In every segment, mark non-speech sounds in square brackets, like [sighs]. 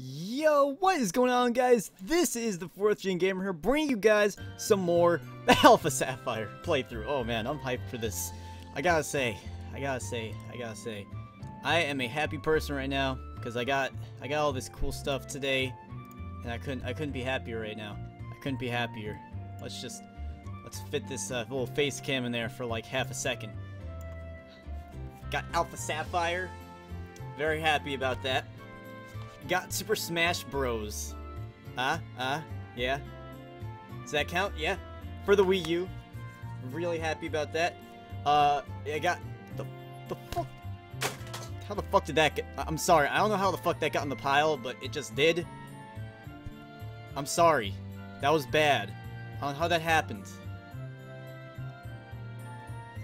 Yo, what is going on guys? This is the 4th Gen Gamer here, bringing you guys some more [laughs] Alpha Sapphire playthrough. Oh man, I'm hyped for this. I gotta say, I gotta say, I gotta say, I am a happy person right now, because I got, I got all this cool stuff today, and I couldn't, I couldn't be happier right now. I couldn't be happier. Let's just, let's fit this uh, little face cam in there for like half a second. Got Alpha Sapphire. Very happy about that. Got Super Smash Bros. Ah, uh, ah, uh, yeah. Does that count? Yeah. For the Wii U. Really happy about that. Uh, I got the the fuck. How the fuck did that get? I'm sorry. I don't know how the fuck that got in the pile, but it just did. I'm sorry. That was bad. Know how that happened.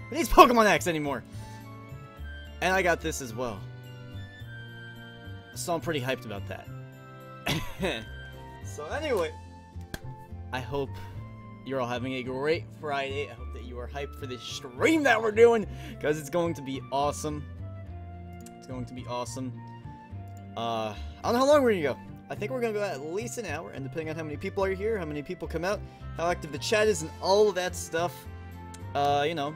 Who needs Pokemon X anymore? And I got this as well. So I'm pretty hyped about that. so anyway, I hope you're all having a great Friday. I hope that you are hyped for this stream that we're doing because it's going to be awesome. It's going to be awesome. Uh, I don't know how long we're gonna go. I think we're gonna go at least an hour, and depending on how many people are here, how many people come out, how active the chat is, and all of that stuff, uh, you know,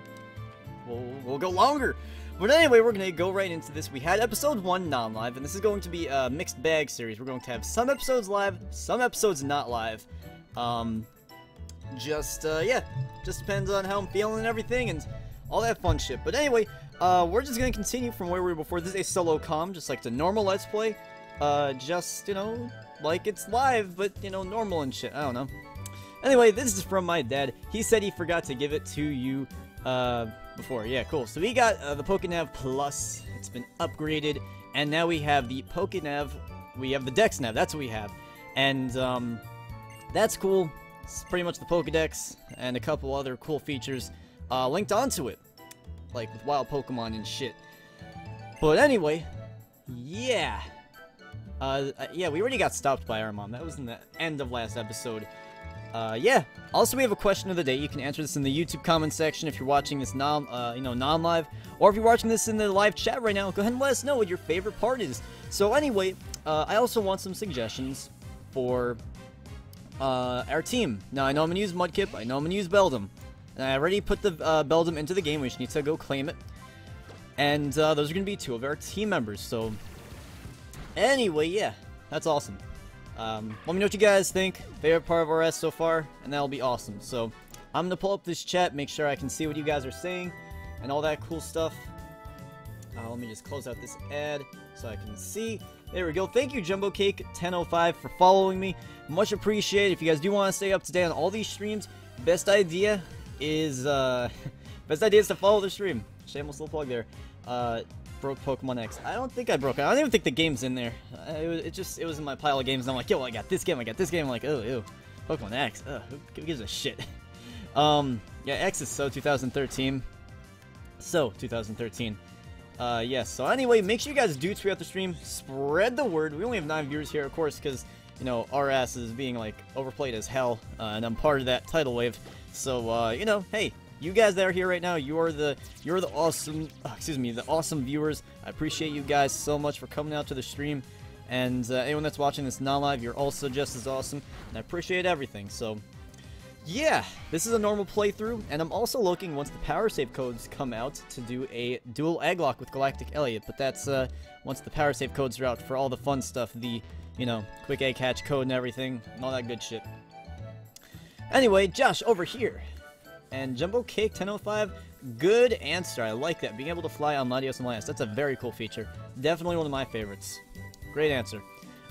we'll, we'll go longer. But anyway, we're to go right into this. We had episode 1 non-live, and this is going to be a mixed bag series. We're going to have some episodes live, some episodes not live. Um, just, uh, yeah, just depends on how I'm feeling and everything, and all that fun shit. But anyway, uh, we're just to continue from where we were before. This is a solo com, just like the normal Let's Play. Uh, just, you know, like it's live, but, you know, normal and shit. I don't know. Anyway, this is from my dad. He said he forgot to give it to you, uh, before. Yeah, cool. So we got uh, the Pokenav Plus. It's been upgraded. And now we have the Pokenav. We have the DexNav. That's what we have. And um, that's cool. It's pretty much the Pokedex and a couple other cool features uh, linked onto it. Like with wild Pokemon and shit. But anyway, yeah. Uh, uh yeah, we already got stopped by our mom. That was in the end of last episode. Uh, yeah. Also, we have a question of the day. You can answer this in the YouTube comment section if you're watching this non, uh, you know, non-live, or if you're watching this in the live chat right now. Go ahead and let us know what your favorite part is. So anyway, uh, I also want some suggestions for uh, our team. Now I know I'm gonna use Mudkip. I know I'm gonna use Beldum. And I already put the uh, Beldum into the game. We just need to go claim it. And uh, those are gonna be two of our team members. So anyway, yeah, that's awesome. Um, let me know what you guys think, favorite part of RS so far, and that'll be awesome. So, I'm to pull up this chat, make sure I can see what you guys are saying, and all that cool stuff. Uh, let me just close out this ad so I can see. There we go. Thank you, Jumbo Cake 1005 for following me. Much appreciated. If you guys do want to stay up to date on all these streams, best idea is uh, [laughs] best idea is to follow the stream. Shameless little plug there. Uh, broke Pokemon X. I don't think I broke it. I don't even think the game's in there. It, was, it just, it was in my pile of games, and I'm like, yo, I got this game, I got this game. I'm like, oh, ew. Pokemon X. Ugh, who gives a shit? [laughs] um, yeah, X is so 2013. So, 2013. Uh, yes, so anyway, make sure you guys do tweet out the stream. Spread the word. We only have 9 viewers here, of course, because, you know, RS is being, like, overplayed as hell, uh, and I'm part of that tidal wave. So, uh, you know, hey, you guys that are here right now, you are the you're the awesome, uh, excuse me, the awesome viewers. I appreciate you guys so much for coming out to the stream. And uh, anyone that's watching this non-live, you're also just as awesome. And I appreciate everything. So, yeah, this is a normal playthrough. And I'm also looking, once the power save codes come out, to do a dual egg lock with Galactic Elliot. But that's uh, once the power save codes are out for all the fun stuff. The, you know, quick egg catch code and everything. And all that good shit. Anyway, Josh, over here. And Jumbo Cake 1005, good answer. I like that. Being able to fly on Latios and Latias. That's a very cool feature. Definitely one of my favorites. Great answer.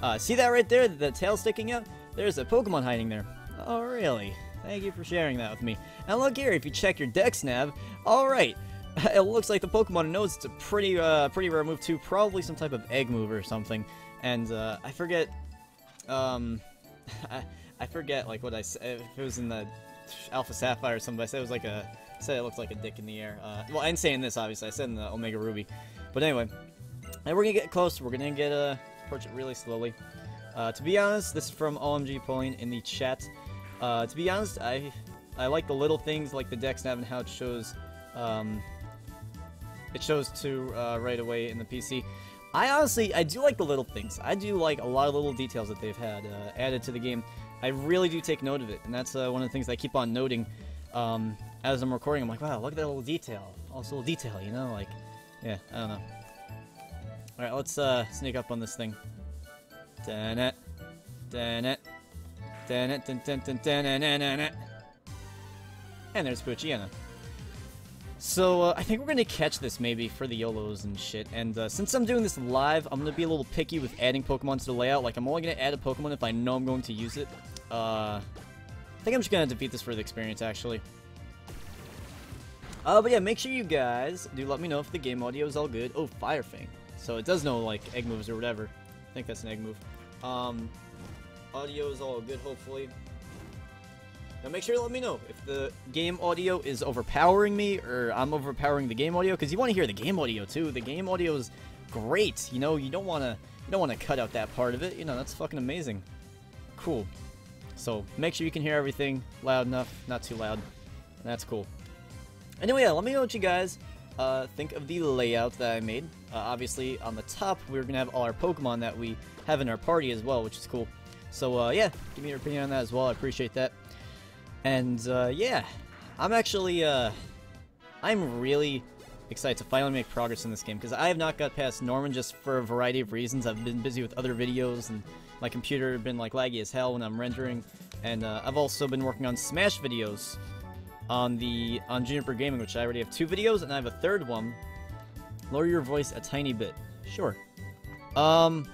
Uh, see that right there? The tail sticking out? There's a Pokemon hiding there. Oh, really? Thank you for sharing that with me. And look here, if you check your Dex nav, alright. [laughs] It looks like the Pokemon knows it's a pretty, uh, pretty rare move too. Probably some type of egg move or something. And, uh, I forget, um, [laughs] I, I forget, like, what I said, if it was in the Alpha Sapphire or something. I said it was like a, I said it looked like a dick in the air. Uh, well, I didn't say in this, obviously. I said in the Omega Ruby. But anyway, and we're gonna get close. We're gonna get uh, approach it really slowly. Uh, to be honest, this is from OMG Pulling in the chat. Uh, to be honest, I I like the little things like the Dex nav and how it shows um, it shows to uh, right away in the PC. I honestly, I do like the little things. I do like a lot of little details that they've had uh, added to the game. I really do take note of it, and that's uh, one of the things I keep on noting um, as I'm recording. I'm like, wow, look at that little detail. All this little detail, you know? Like, yeah, I don't know. Alright, let's uh, sneak up on this thing. Dun it. Dun it. Dun it. Dun dun dun dun dun dun dun. And there's Poochyena. So, uh, I think we're gonna catch this maybe for the YOLOs and shit. And uh, since I'm doing this live, I'm gonna be a little picky with adding Pokemon to the layout. Like, I'm only gonna add a Pokemon if I know I'm going to use it. Uh, I think I'm just gonna defeat this for the experience, actually. Uh, but yeah, make sure you guys do let me know if the game audio is all good. Oh, Fire Fang. So it does know, like, egg moves or whatever. I think that's an egg move. Um, audio is all good, hopefully. Now make sure to let me know if the game audio is overpowering me or I'm overpowering the game audio because you want to hear the game audio too. The game audio is great. You know, you don't want to you don't want to cut out that part of it. You know, that's fucking amazing. Cool. So make sure you can hear everything loud enough, not too loud. That's cool. Anyway, yeah, let me know what you guys uh, think of the layout that I made. Uh, obviously, on the top, we're going to have all our Pokemon that we have in our party as well, which is cool. So, uh, yeah, give me your opinion on that as well. I appreciate that. And, uh, yeah, I'm actually, uh, I'm really excited to finally make progress in this game, because I have not got past Norman just for a variety of reasons. I've been busy with other videos, and my computer has been, like, laggy as hell when I'm rendering, and, uh, I've also been working on Smash videos on the, on Juniper Gaming, which I already have two videos, and I have a third one. Lower your voice a tiny bit. Sure. Um,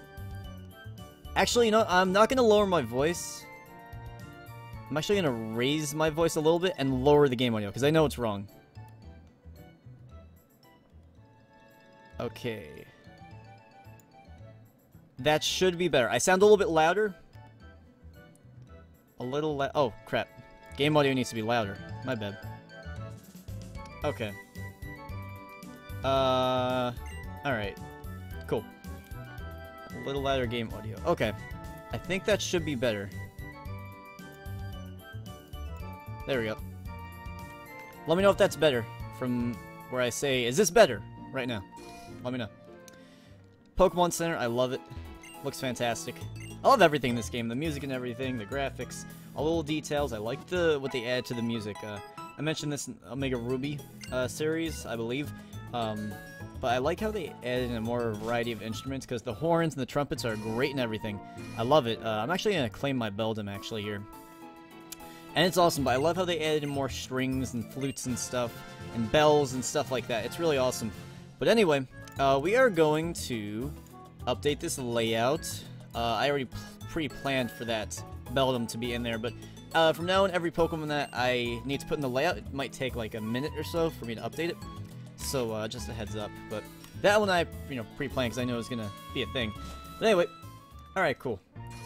actually, you know, I'm not to lower my voice. I'm actually going to raise my voice a little bit and lower the game audio, because I know it's wrong. Okay. That should be better. I sound a little bit louder. A little Oh, crap. Game audio needs to be louder. My bad. Okay. Uh... Alright. Cool. A little louder game audio. Okay. I think that should be better. There we go. Let me know if that's better from where I say, is this better? Right now. Let me know. Pokemon Center, I love it. Looks fantastic. I love everything in this game. The music and everything, the graphics, all the little details. I like the what they add to the music. Uh, I mentioned this Omega Ruby uh, series, I believe. Um, but I like how they added in a more variety of instruments because the horns and the trumpets are great and everything. I love it. Uh, I'm actually going to claim my Beldum actually here. And it's awesome, but I love how they added in more strings and flutes and stuff, and bells and stuff like that. It's really awesome. But anyway, uh, we are going to update this layout. Uh, I already pre-planned for that Beldum to be in there, but uh, from now on, every Pokemon that I need to put in the layout, it might take like a minute or so for me to update it. So uh, just a heads up. But that one I, you know, pre-planned because I know it's gonna be a thing. But anyway, all right, cool.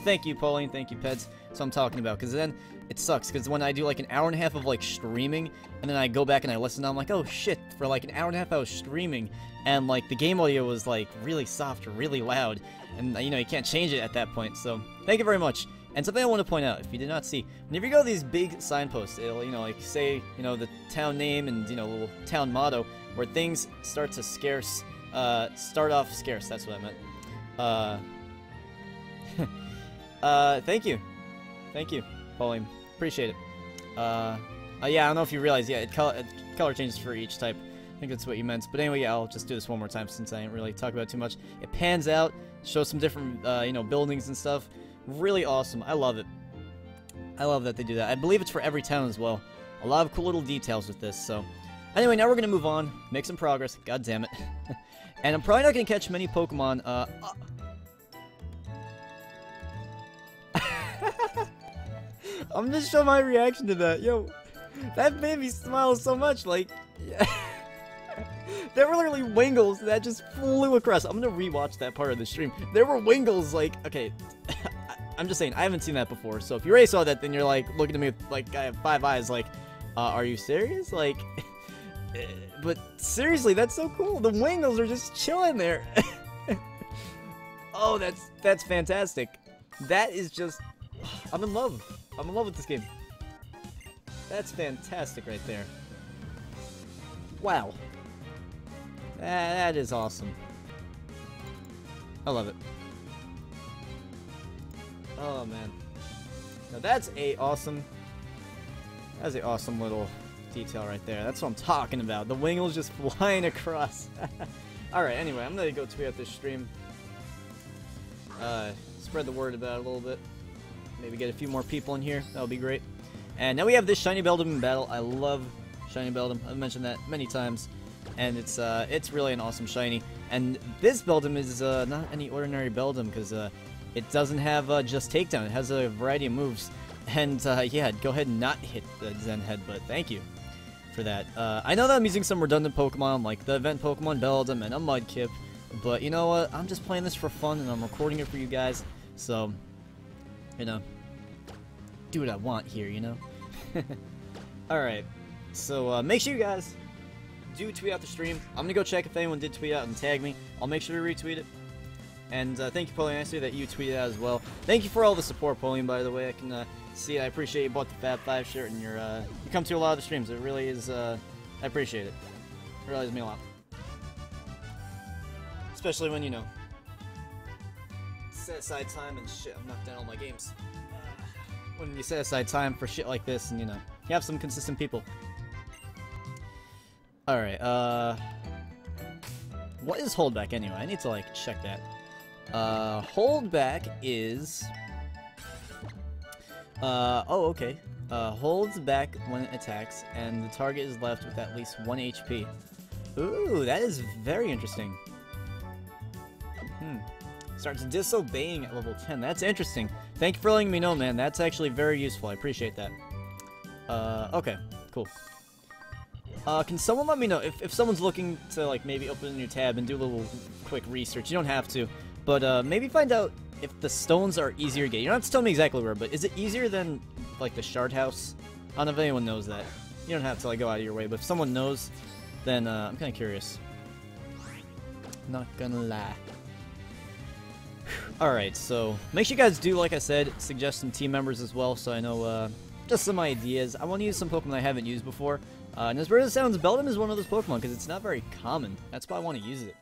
Thank you, Pauline. Thank you, Peds. So I'm talking about because then it sucks because when I do like an hour and a half of like streaming and then I go back and I listen, I'm like, oh shit! For like an hour and a half I was streaming and like the game audio was like really soft really loud, and you know you can't change it at that point. So thank you very much. And something I want to point out, if you did not see, whenever you go to these big signposts, it'll, you know, like say, you know, the town name and, you know, little town motto, where things start to scarce, uh, start off scarce, that's what I meant. Uh, [laughs] uh, thank you. Thank you, Pauline. Appreciate it. Uh, uh, yeah, I don't know if you realize, yeah, it, color, it color changes for each type. I think that's what you meant. But anyway, yeah, I'll just do this one more time since I didn't really talk about it too much. It pans out, shows some different, uh, you know, buildings and stuff. Really awesome. I love it. I love that they do that. I believe it's for every town as well. A lot of cool little details with this, so... Anyway, now we're gonna move on, make some progress. God damn it. [laughs] and I'm probably not gonna catch many Pokemon, uh... I'm just showing my reaction to that. Yo, that made me smile so much, like... Yeah. [laughs] there were literally Wingulls that just flew across. I'm gonna rewatch that part of the stream. There were Wingulls, like... Okay, [laughs] I'm just saying, I haven't seen that before. So if you already saw that, then you're like looking at me with like I have five eyes, like, uh, are you serious? Like, [laughs] but seriously, that's so cool. The Wingulls are just chilling there. oh, that's that's fantastic. That is just, [sighs] I'm in love. I'm in love with this game. That's fantastic right there. Wow. That, is awesome. I love it. Oh man. Now that's a awesome that's an awesome little detail right there. That's what I'm talking about. The wing was just [laughs] flying across. [laughs] Alright, anyway, I'm gonna go tweet out this stream. Uh, spread the word about it a little bit. Maybe get a few more people in here. That would be great. And now we have this Shiny Beldum in battle. I love Shiny Beldum. I've mentioned that many times. And it's uh, it's really an awesome Shiny. And this Beldum is uh, not any ordinary Beldum because uh, it doesn't have uh, just takedown. It has a variety of moves. [laughs] And uh, yeah, go ahead and not hit the Zen Headbutt. Thank you for that. Uh, I know that I'm using some redundant Pokemon like the event Pokemon Beldum and a Mudkip. But you know what? I'm just playing this for fun and I'm recording it for you guys. So, you know, do what I want here, you know? [laughs] Alright, so uh, make sure you guys do tweet out the stream. I'm gonna go check if anyone did tweet out and tag me. I'll make sure to retweet it. And uh, thank you, Pauline. I see that you tweeted out as well. Thank you for all the support, Pauline, by the way. I can uh, see I appreciate you bought the Fab 5 shirt and you're, uh, you come to a lot of the streams. It really is, uh, I appreciate it. It really does a lot. Especially when, you know, set aside time and shit. I'm knocked down all my games when you set aside time for shit like this and, you know, you have some consistent people. Alright, uh... What is holdback anyway? I need to, like, check that. Uh, holdback is... Uh, oh, okay. Uh, holds back when it attacks, and the target is left with at least 1 HP. Ooh, that is very interesting. Hmm. Starts disobeying at level 10. That's interesting. Thank you for letting me know, man. That's actually very useful. I appreciate that. Uh, okay. Cool. Uh, can someone let me know if, if someone's looking to, like, maybe open a new tab and do a little quick research? You don't have to. But, uh, maybe find out if the stones are easier to get. You don't have to tell me exactly where, but is it easier than, like, the shard house? I don't know if anyone knows that. You don't have to, like, go out of your way, but if someone knows, then, uh, I'm kind of curious. Not gonna lie. Alright, so make sure you guys do, like I said, suggest some team members as well, so I know uh, just some ideas. I want to use some Pokemon I haven't used before. Uh, and as weird as it sounds, Beldum is one of those Pokemon because it's not very common. That's why I want to use it.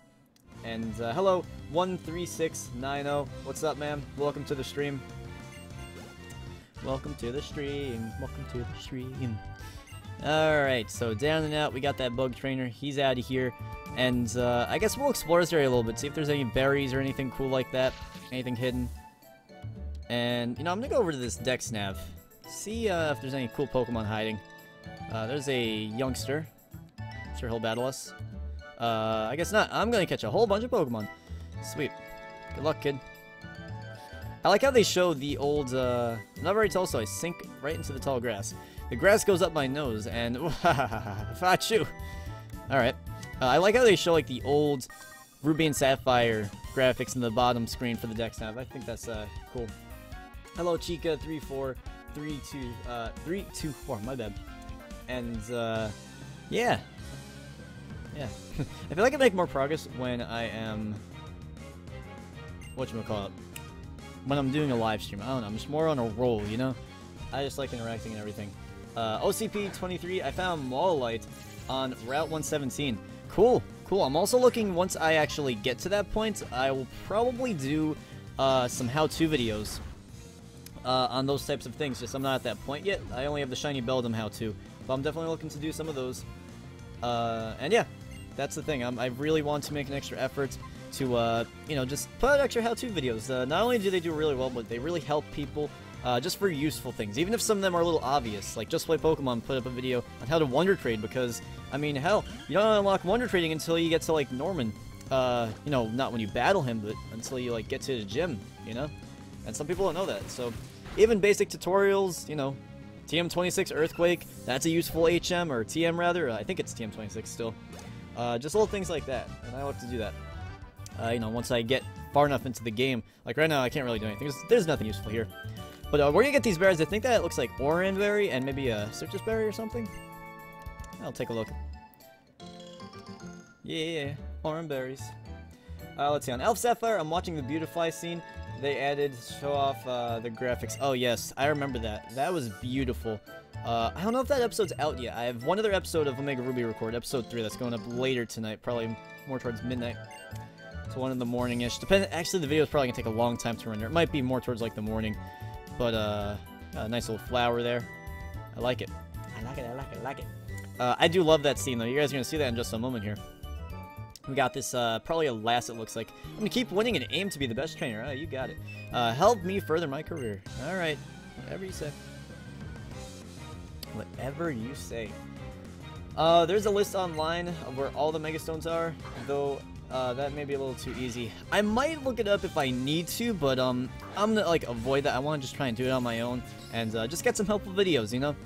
And uh, hello, 13690. What's up, man? Welcome to the stream. Welcome to the stream. Welcome to the stream. Alright, so down and out, we got that bug trainer. He's out of here. And uh, I guess we'll explore this area a little bit, see if there's any berries or anything cool like that. Anything hidden. And, you know, I'm gonna go over to this Dex Nav. See uh, if there's any cool Pokemon hiding. Uh, there's a youngster. Sure he'll battle us. Uh, I guess not. I'm gonna catch a whole bunch of Pokemon. Sweet. Good luck, kid. I like how they show the old, uh, not very tall, so I sink right into the tall grass. The grass goes up my nose, and [laughs] you. Alright. Uh, I like how they show, like, the old Ruby and Sapphire graphics in the bottom screen for the Dex Nav. I think that's, uh, cool. Hello, Chica, 3432, uh, 324, my bad. And, uh, yeah. Yeah. [laughs] I feel like I make more progress when I am, what you call it when I'm doing a live stream. I don't know, I'm just more on a roll, you know? I just like interacting and everything. Uh, OCP-23, I found Mawilite on Route 117. Cool, cool. I'm also looking, once I actually get to that point, I will probably do uh, some how-to videos uh, on those types of things. Just I'm not at that point yet. I only have the Shiny Beldum how-to. But I'm definitely looking to do some of those. Uh, and yeah, that's the thing. I'm, i really want to make an extra effort to, uh, you know, just put out extra how-to videos. Uh, not only do they do really well, but they really help people uh, just for useful things. Even if some of them are a little obvious, like Just Play Pokemon put up a video on how to Wonder Trade because, I mean, hell, you don't unlock Wonder Trading until you get to, like, Norman. Uh, you know, not when you battle him, but until you, like, get to the gym, you know? And some people don't know that, so even basic tutorials, you know, TM26 Earthquake, that's a useful HM, or TM rather, I think it's TM26 still. Uh, just little things like that, and I like to do that. Uh, you know, once I get far enough into the game. Like right now, I can't really do anything. There's, there's nothing useful here. But uh, where do you get these berries? I think that it looks like Oran Berry and maybe a Sitrus Berry or something. I'll take a look. Yeah, Oranberries. Uh, let's see, on Alpha Sapphire, I'm watching the Beautifly scene. They added, show off uh, the graphics. Oh yes, I remember that. That was beautiful. Uh, I don't know if that episode's out yet. I have one other episode of Omega Ruby record, episode 3, that's going up later tonight, probably more towards midnight. to one in the morning-ish. Actually, the video is probably gonna take a long time to render. It might be more towards like the morning, but uh, a nice little flower there. I like it. I like it. I like it. I like it. Uh, I do love that scene though. You guys are gonna see that in just a moment here. We got this, uh, probably a last, it looks like. I'm gonna keep winning and aim to be the best trainer. Oh, you got it. Uh, help me further my career. Alright. Whatever you say. Whatever you say. Uh, there's a list online of where all the Megastones are, though uh, that may be a little too easy. I might look it up if I need to, but um, I'm gonna like avoid that. I want to just try and do it on my own and uh, just get some helpful videos. You know,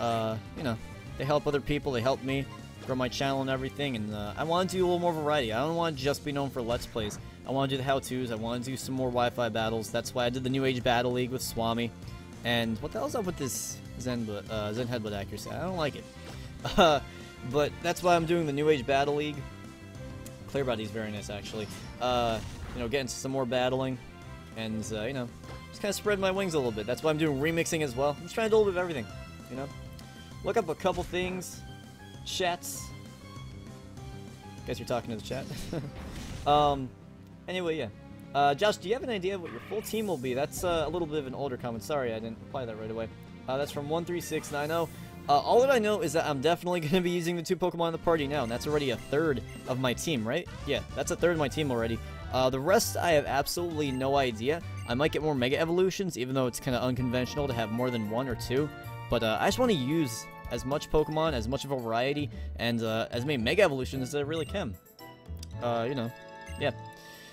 uh, you know, they help other people. They help me grow my channel and everything. And uh, I want to do a little more variety. I don't want to just be known for Let's Plays. I want to do the how-tos. I want to do some more Wi-Fi battles. That's why I did the New Age Battle League with Swami. And what the hell's up with this Zen, uh, Zen Headbutt accuracy? I don't like it. Uh, [laughs] but that's why I'm doing the New Age Battle League. Clear Body's very nice, actually. Uh, you know, getting some more battling. And, uh, you know, just kind of spread my wings a little bit. That's why I'm doing remixing as well. I'm just trying to do a little bit of everything, you know? Look up a couple things. Chats. Guess you're talking to the chat. [laughs] um, anyway, yeah. Uh, Josh, do you have an idea of what your full team will be? That's uh, a little bit of an older comment. Sorry, I didn't reply that right away. Uh, that's from 13690. Uh, all that I know is that I'm definitely [laughs] going to be using the two Pokemon in the party now, and that's already a third of my team, right? Yeah, that's a third of my team already. Uh, the rest, I have absolutely no idea. I might get more Mega Evolutions, even though it's kind of unconventional to have more than one or two. But uh, I just want to use as much Pokemon, as much of a variety, and uh, as many Mega Evolutions as I really can. Uh, you know, yeah.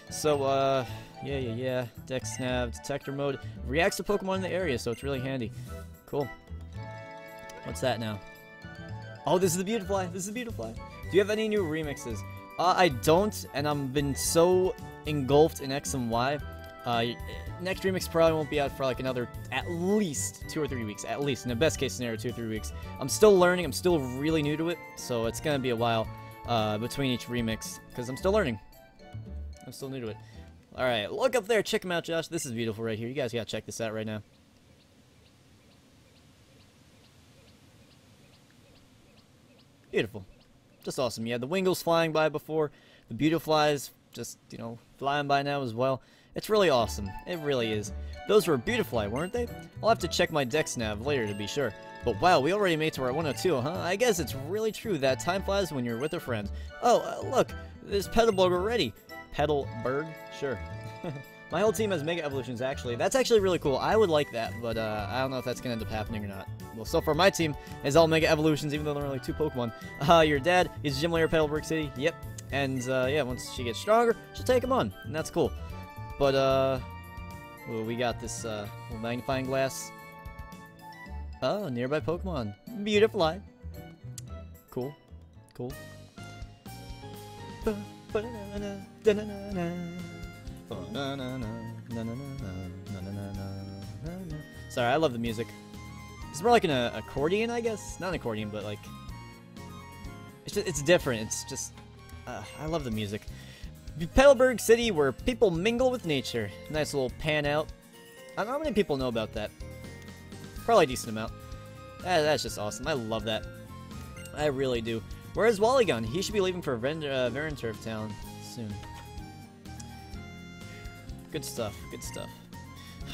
So, uh, yeah, yeah, yeah. Dex Nav, Detector Mode. Reacts to Pokemon in the area, so it's really handy. Cool. What's that now? Oh, this is the Beautifly. This is the Beautifly. Do you have any new remixes? Uh, I don't, and I've been so engulfed in X and Y. Uh, next remix probably won't be out for like another at least two or three weeks. At least, in the best case scenario, two or three weeks. I'm still learning. I'm still really new to it, so it's gonna be a while uh, between each remix because I'm still learning. I'm still new to it. All right, look up there. Check them out, Josh. This is beautiful right here. You guys gotta check this out right now. Beautiful. Just awesome. Yeah, the Wingulls flying by before. The Beautiflies just, you know, flying by now as well. It's really awesome. It really is. Those were Beautifly, weren't they? I'll have to check my Dex nav later to be sure. But wow, we already made to our 102, huh? I guess it's really true that time flies when you're with a friend. Oh, uh, look, there's Petalburg already. Petalburg? Sure. [laughs] my whole team has Mega Evolutions, actually. That's actually really cool. I would like that, but uh, I don't know if that's going to end up happening or not. Well, so far my team is all Mega Evolutions, even though there are only two Pokemon. [laughs] Uh, your dad is Gym Leader Petalburg City. Yep. And, uh, yeah, once she gets stronger, she'll take him on, and that's cool. But, uh, well, we got this, uh, magnifying glass. Oh, nearby Pokemon. Beautifly. Cool. Cool. Sorry, I love the music. It's more like an uh, accordion, I guess. Not an accordion, but like it's just, it's different. It's just uh, I love the music. Petalburg City, where people mingle with nature. Nice little pan out. How many people know about that. Probably a decent amount. That, that's just awesome. I love that. I really do. Where's Wallygun? He should be leaving for Ven uh, Town soon. Good stuff. Good stuff.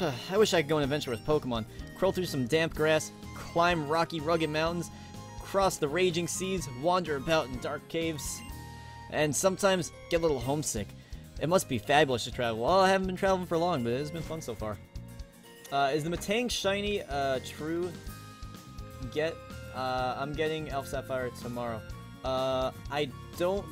[sighs] I wish I could go on an adventure with Pokemon. Crawl through some damp grass, climb rocky, rugged mountains, cross the raging seas, wander about in dark caves, and sometimes get a little homesick. It must be fabulous to travel. Well, I haven't been traveling for long, but it's been fun so far. Uh, is the Metang shiny uh, true? Get, uh, I'm getting Alpha Sapphire tomorrow. Uh, I don't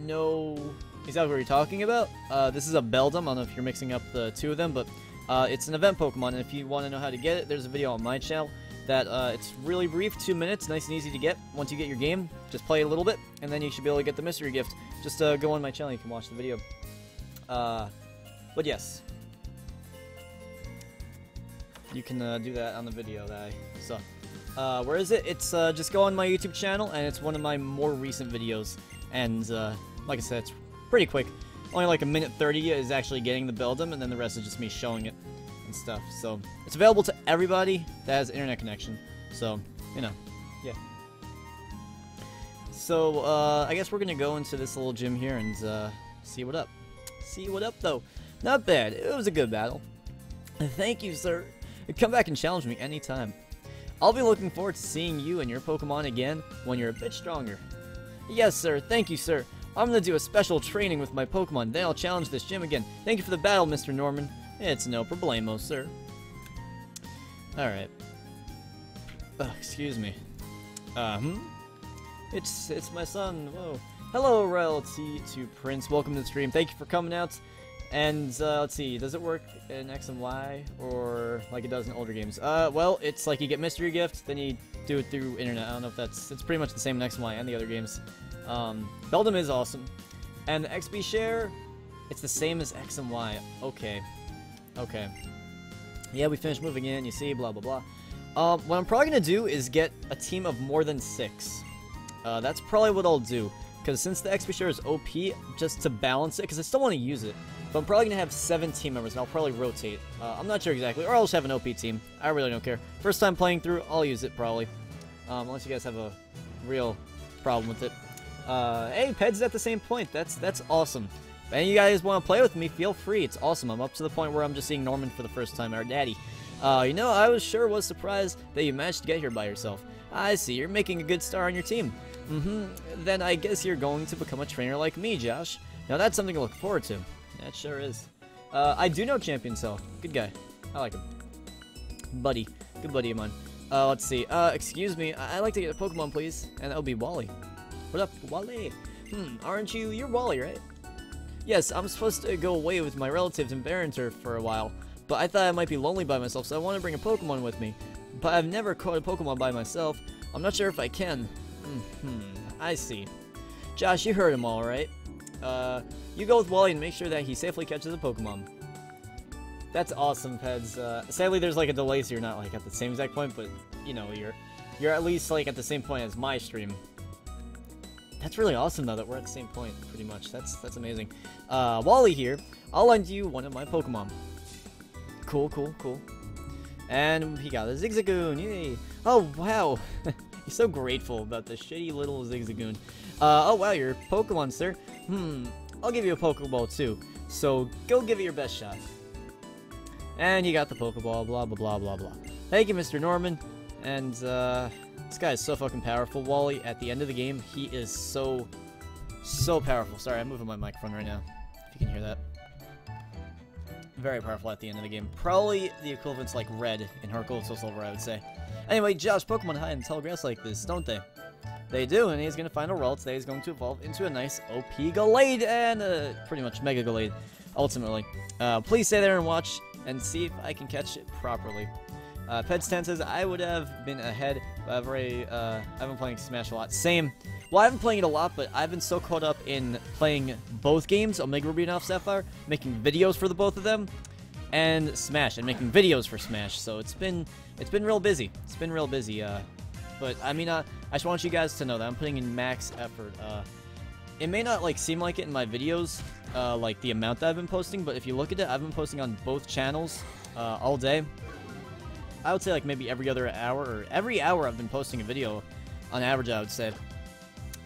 know exactly what you're talking about. Uh, this is a Beldum. I don't know if you're mixing up the two of them, but uh, it's an event Pokemon, and if you want to know how to get it, there's a video on my channel that uh, it's really brief, two minutes, nice and easy to get. Once you get your game, just play a little bit, and then you should be able to get the mystery gift. Just uh, go on my channel, you can watch the video. Uh, but yes, you can uh, do that on the video that I saw. Where is it? It's just go on my YouTube channel, and it's one of my more recent videos. And like I said, it's pretty quick. Only like a minute 30 is actually getting the Beldum, and then the rest is just me showing it and stuff. So it's available to everybody that has internet connection. So, you know, yeah. So, uh, I guess we're gonna go into this little gym here and uh, see what up. See what up, though? Not bad. It was a good battle. Thank you, sir. Come back and challenge me anytime. I'll be looking forward to seeing you and your Pokemon again when you're a bit stronger. Yes, sir. Thank you, sir. I'm gonna do a special training with my Pokemon, then I'll challenge this gym again. Thank you for the battle, Mr. Norman. It's no problemo, sir. Alright. Uh, excuse me. Uh, hmm? It's, it's my son. Whoa. Hello, royalty to Prince. Welcome to the stream. Thank you for coming out. And, uh, let's see, does it work in X and Y, or like it does in older games? Uh, well, it's like you get mystery gift, then you do it through internet. I don't know if that's, it's pretty much the same in X and Y and the other games. Um, Beldum is awesome. And the XP share, it's the same as X and Y. Okay. Okay. Yeah, we finished moving in, you see, blah, blah, blah. Um, what I'm probably going to do is get a team of more than six. Uh, that's probably what I'll do. Because since the XP share is OP, just to balance it, because I still want to use it. But I'm probably going to have seven team members, and I'll probably rotate. Uh, I'm not sure exactly, or I'll just have an OP team. I really don't care. First time playing through, I'll use it probably. Um, unless you guys have a real problem with it. Uh, hey, Ped's at the same point. That's that's awesome. Of you guys want to play with me, feel free. It's awesome. I'm up to the point where I'm just seeing Norman for the first time, our daddy. Uh, you know, I was sure was surprised that you managed to get here by yourself. I see, you're making a good star on your team. Mm-hmm, then I guess you're going to become a trainer like me, Josh. Now that's something to look forward to. That sure is. Uh, I do know Champion Cell. Good guy. I like him. Buddy. Good buddy of mine. Uh, let's see. Uh, excuse me. I would like to get a Pokemon, please. And that would be Wally. What up, Wally? Hmm, aren't you? You're Wally, right? Yes, I'm supposed to go away with my relatives in Verdanturf for a while, but I thought I might be lonely by myself, so I want to bring a Pokemon with me. But I've never caught a Pokemon by myself. I'm not sure if I can. Hmm, I see. Josh, you heard him all right. Uh, you go with Wally and make sure that he safely catches a Pokemon. That's awesome, Peds. Uh, sadly, there's like a delay, so you're not like at the same exact point, but you know, you're you're at least like at the same point as my stream. That's really awesome, though, that we're at the same point, pretty much. That's that's amazing. Uh, Wally here. I'll lend you one of my Pokemon. Cool, cool, cool. And he got a Zigzagoon, yay! Oh, wow! [laughs] He's so grateful about the shitty little Zigzagoon. Uh, oh, wow, you're Pokemon, sir. Hmm, I'll give you a Pokeball, too. So, go give it your best shot. And you got the Pokeball, blah, blah, blah, blah, blah. Thank you, Mr. Norman. And, uh, this guy is so fucking powerful. Wally, at the end of the game, he is so, so powerful. Sorry, I'm moving my microphone right now, if you can hear that. Very powerful at the end of the game. Probably the equivalent to, like, Red in Heart Gold Soul Silver, I would say. Anyway, Josh, Pokemon hide in telegraphs like this, don't they? They do, and he's going to find a role today. He's going to evolve into a nice OP Gallade and uh, pretty much Mega Gallade, ultimately. Uh, please stay there and watch and see if I can catch it properly. Uh, Stan says, I would have been ahead, but I've uh, I've been playing Smash a lot. Same. Well, I've been playing it a lot, but I've been so caught up in playing both games, Omega Ruby and Alpha Sapphire, making videos for the both of them, and Smash, and making videos for Smash. So it's been, it's been real busy. It's been real busy. Uh, but I mean, uh, I just want you guys to know that I'm putting in max effort. Uh, it may not like seem like it in my videos, uh, like the amount that I've been posting, but if you look at it, I've been posting on both channels uh, all day. I would say like maybe every other hour or every hour I've been posting a video on average I would say.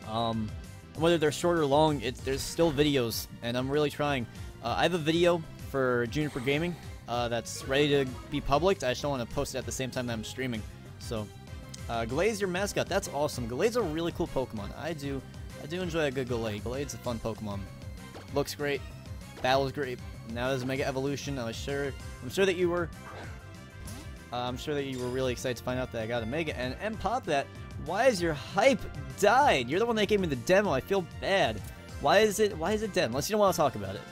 Um, whether they're short or long, it's there's still videos and I'm really trying. Uh, I have a video for Juniper Gaming uh, that's ready to be public. I just don't want to post it at the same time that I'm streaming. So, uh, your mascot. That's awesome. Gallade's a really cool Pokemon. I do, I do enjoy a good Gallade. Gallade's a fun Pokemon. Looks great. Battle's great. Now there's Mega Evolution. I was sure, I'm sure that you were uh, I'm sure that you were really excited to find out that I got a Mega. And, and Pop that, why is your hype died? You're the one that gave me the demo. I feel bad. Why is it Why is it dead? Unless you don't want to talk about it.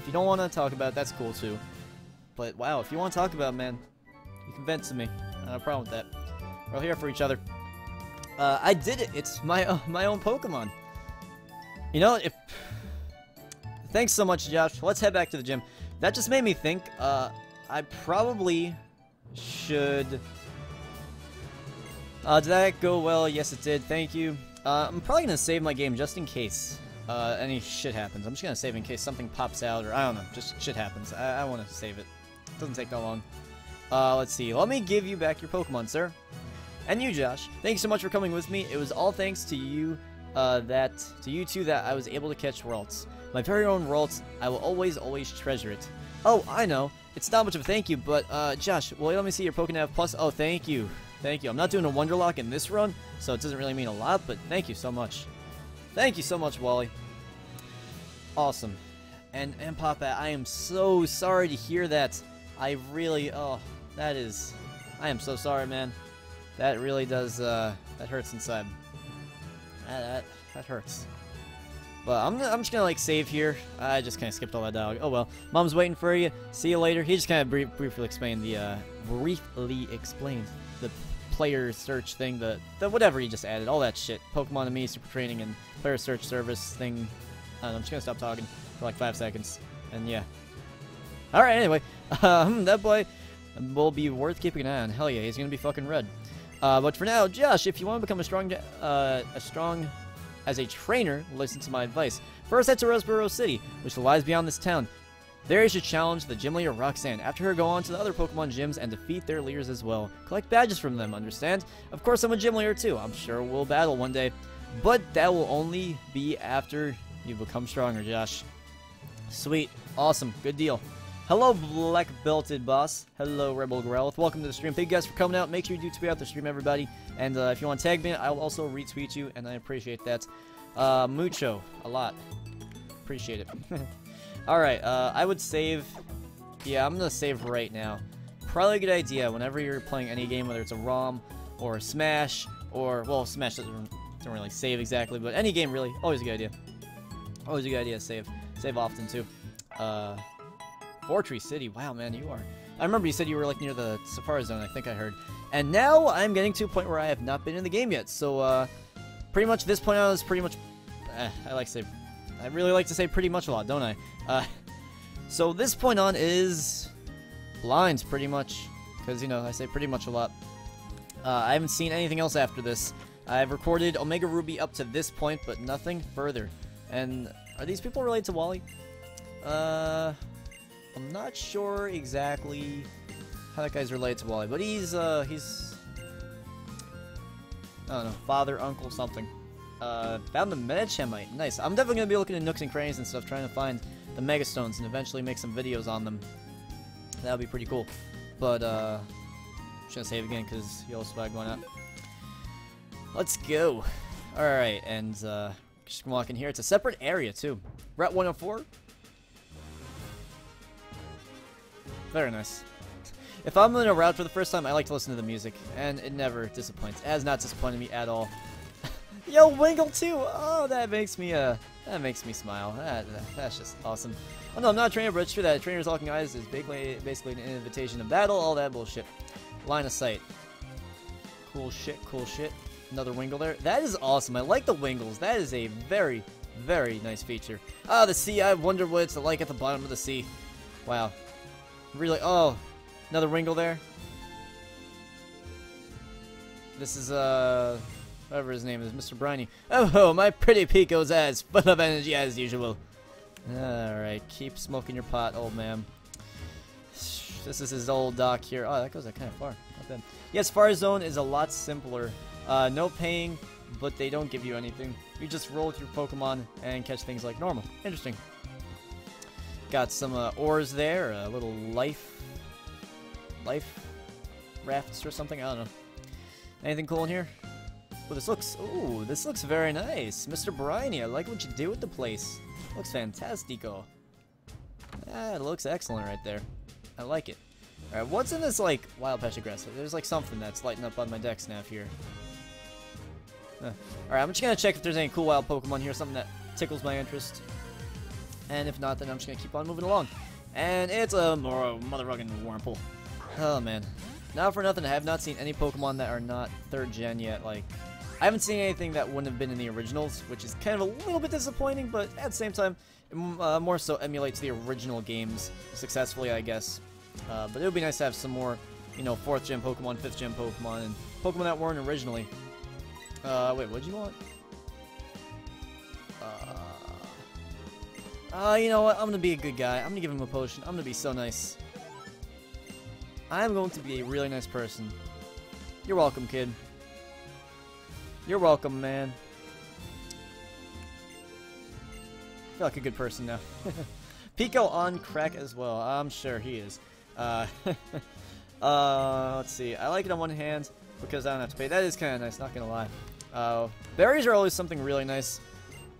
If you don't want to talk about it, that's cool too. But wow, if you want to talk about it, man, you can vent to me. I have no problem with that. We're all here for each other. Uh, I did it. It's my uh, [laughs] my own Pokemon. You know, if... Thanks so much, Josh. Let's head back to the gym. That just made me think, uh, I probably should... Uh, did that go well? Yes, it did. Thank you. Uh, I'm probably going to save my game just in case uh, any shit happens. I'm just going to save in case something pops out or I don't know. Just shit happens. I, I want to save it. it. Doesn't take that long. Uh, let's see. Let me give you back your Pokemon, sir. And you, Josh. Thank you so much for coming with me. It was all thanks to you uh, that to you two that I was able to catch Ralts. My very own Ralts. I will always, always treasure it. Oh, I know. It's not much of a thank you, but, uh, Josh, will you let me see your Pokenav Plus? Oh, thank you. Thank you. I'm not doing a Wonderlocke in this run, so it doesn't really mean a lot, but thank you so much. Thank you so much, Wally. Awesome. And, and Papa, I am so sorry to hear that. I really, oh, that is, I am so sorry, man. That really does, uh, that hurts inside. That, that, that hurts. But I'm, I'm just gonna like save here. I just kind of skipped all that dialogue. Oh well. Mom's waiting for you. See you later. He just kind of brief, briefly explained the, uh, briefly explained the player search thing, the, the whatever he just added, all that shit. Pokemon to me, super training, and player search service thing. I am just gonna stop talking for like five seconds. And yeah. Alright, anyway. [laughs] Um, that boy will be worth keeping an eye on. Hell yeah, he's gonna be fucking red. Uh, but for now, Josh, if you want to become a strong, uh, a strong as a trainer, listen to my advice. First, head to Rustboro City, which lies beyond this town. There you should challenge the gym leader Roxanne. After her, go on to the other Pokemon gyms and defeat their leaders as well. Collect badges from them, understand? Of course, I'm a gym leader too. I'm sure we'll battle one day. But that will only be after you become stronger, Josh. Sweet. Awesome. Good deal. Hello, Black Belted Boss. Hello, Rebel Growlith. Welcome to the stream. Thank you guys for coming out. Make sure you do tweet out the stream, everybody. And uh, if you want to tag me, I'll also retweet you, and I appreciate that. Uh, mucho. A lot. Appreciate it. [laughs] Alright, uh, I would save... Yeah, I'm going to save right now. Probably a good idea whenever you're playing any game, whether it's a ROM or a Smash, or... Well, Smash doesn't, doesn't really save exactly, but any game, really. Always a good idea. Always a good idea to save. Save often, too. Uh... Fortree City. Wow, man, you are. I remember you said you were like near the Safari Zone, I think I heard. And now I'm getting to a point where I have not been in the game yet. So, uh, pretty much this point on is pretty much. Eh, I like to say. I really like to say pretty much a lot, don't I? Uh, [laughs] so this point on is blinds, pretty much. Because, you know, I say pretty much a lot. Uh, I haven't seen anything else after this. I've recorded Omega Ruby up to this point, but nothing further. And are these people related to Wally? Uh, I'm not sure exactly how that guy's related to Wally, but he's, uh, he's... I don't know, father, uncle, something. Uh, found the Medichamite. Nice. I'm definitely gonna be looking at nooks and crannies and stuff, trying to find the Megastones and eventually make some videos on them. That would be pretty cool. But, uh, I'm gonna save again because yellow swag going up. Let's go. Alright, and, uh, just walk in here. It's a separate area, too. Route 104. Very nice. If I'm in a route for the first time, I like to listen to the music, and it never disappoints. It has not disappointed me at all. [laughs] Yo, Wingull too! Oh, that makes me, uh, that makes me smile. That, that, that's just awesome. Oh no, I'm not a trainer, but it's true that Trainers Locking Eyes is basically, basically an invitation to battle, all that bullshit. Line of sight. Cool shit, cool shit. Another Wingull there. That is awesome. I like the Wingulls. That is a very, very nice feature. Ah, the sea. I wonder what it's like at the bottom of the sea. Wow, Really? Oh, another Wingull there. This is, uh, whatever his name is, Mr. Briny. Oh, my pretty Peeko's as full of energy as usual. Alright, keep smoking your pot, old man. This is his old dock here. Oh, that goes kind of far. Not bad. Yes, Far Zone is a lot simpler. Uh, no paying, but they don't give you anything. You just roll with your Pokemon and catch things like normal. Interesting. Got some uh, ores there, a little life, life rafts or something. I don't know. Anything cool in here? Oh, this looks. Ooh, this looks very nice, Mr. Briny. I like what you did with the place. Looks fantastico. Ah, it looks excellent right there. I like it. Alright, what's in this, like, wild patch aggressive? There's, like, something that's lighting up on my Dex Nav here. Alright, I'm just gonna check if there's any cool wild Pokemon here, something that tickles my interest. And if not, then I'm just gonna keep on moving along. And it's a motherfucking Wurmple. Oh man. Now for nothing, I have not seen any Pokemon that are not third gen yet. Like, I haven't seen anything that wouldn't have been in the originals, which is kind of a little bit disappointing, but at the same time, uh, more so emulates the original games successfully, I guess. Uh, but it would be nice to have some more, you know, 4th gen Pokemon, 5th gen Pokemon, and Pokemon that weren't originally. Uh, wait, what'd you want? Uh, you know what? I'm gonna be a good guy. I'm gonna give him a potion. I'm gonna be so nice. I'm going to be a really nice person. You're welcome, kid. You're welcome, man. feel like a good person now. [laughs] Peeko on crack as well. I'm sure he is. Uh, [laughs] uh, let's see. I like it on one hand because I don't have to pay. That is kind of nice, not gonna lie. Uh, berries are always something really nice.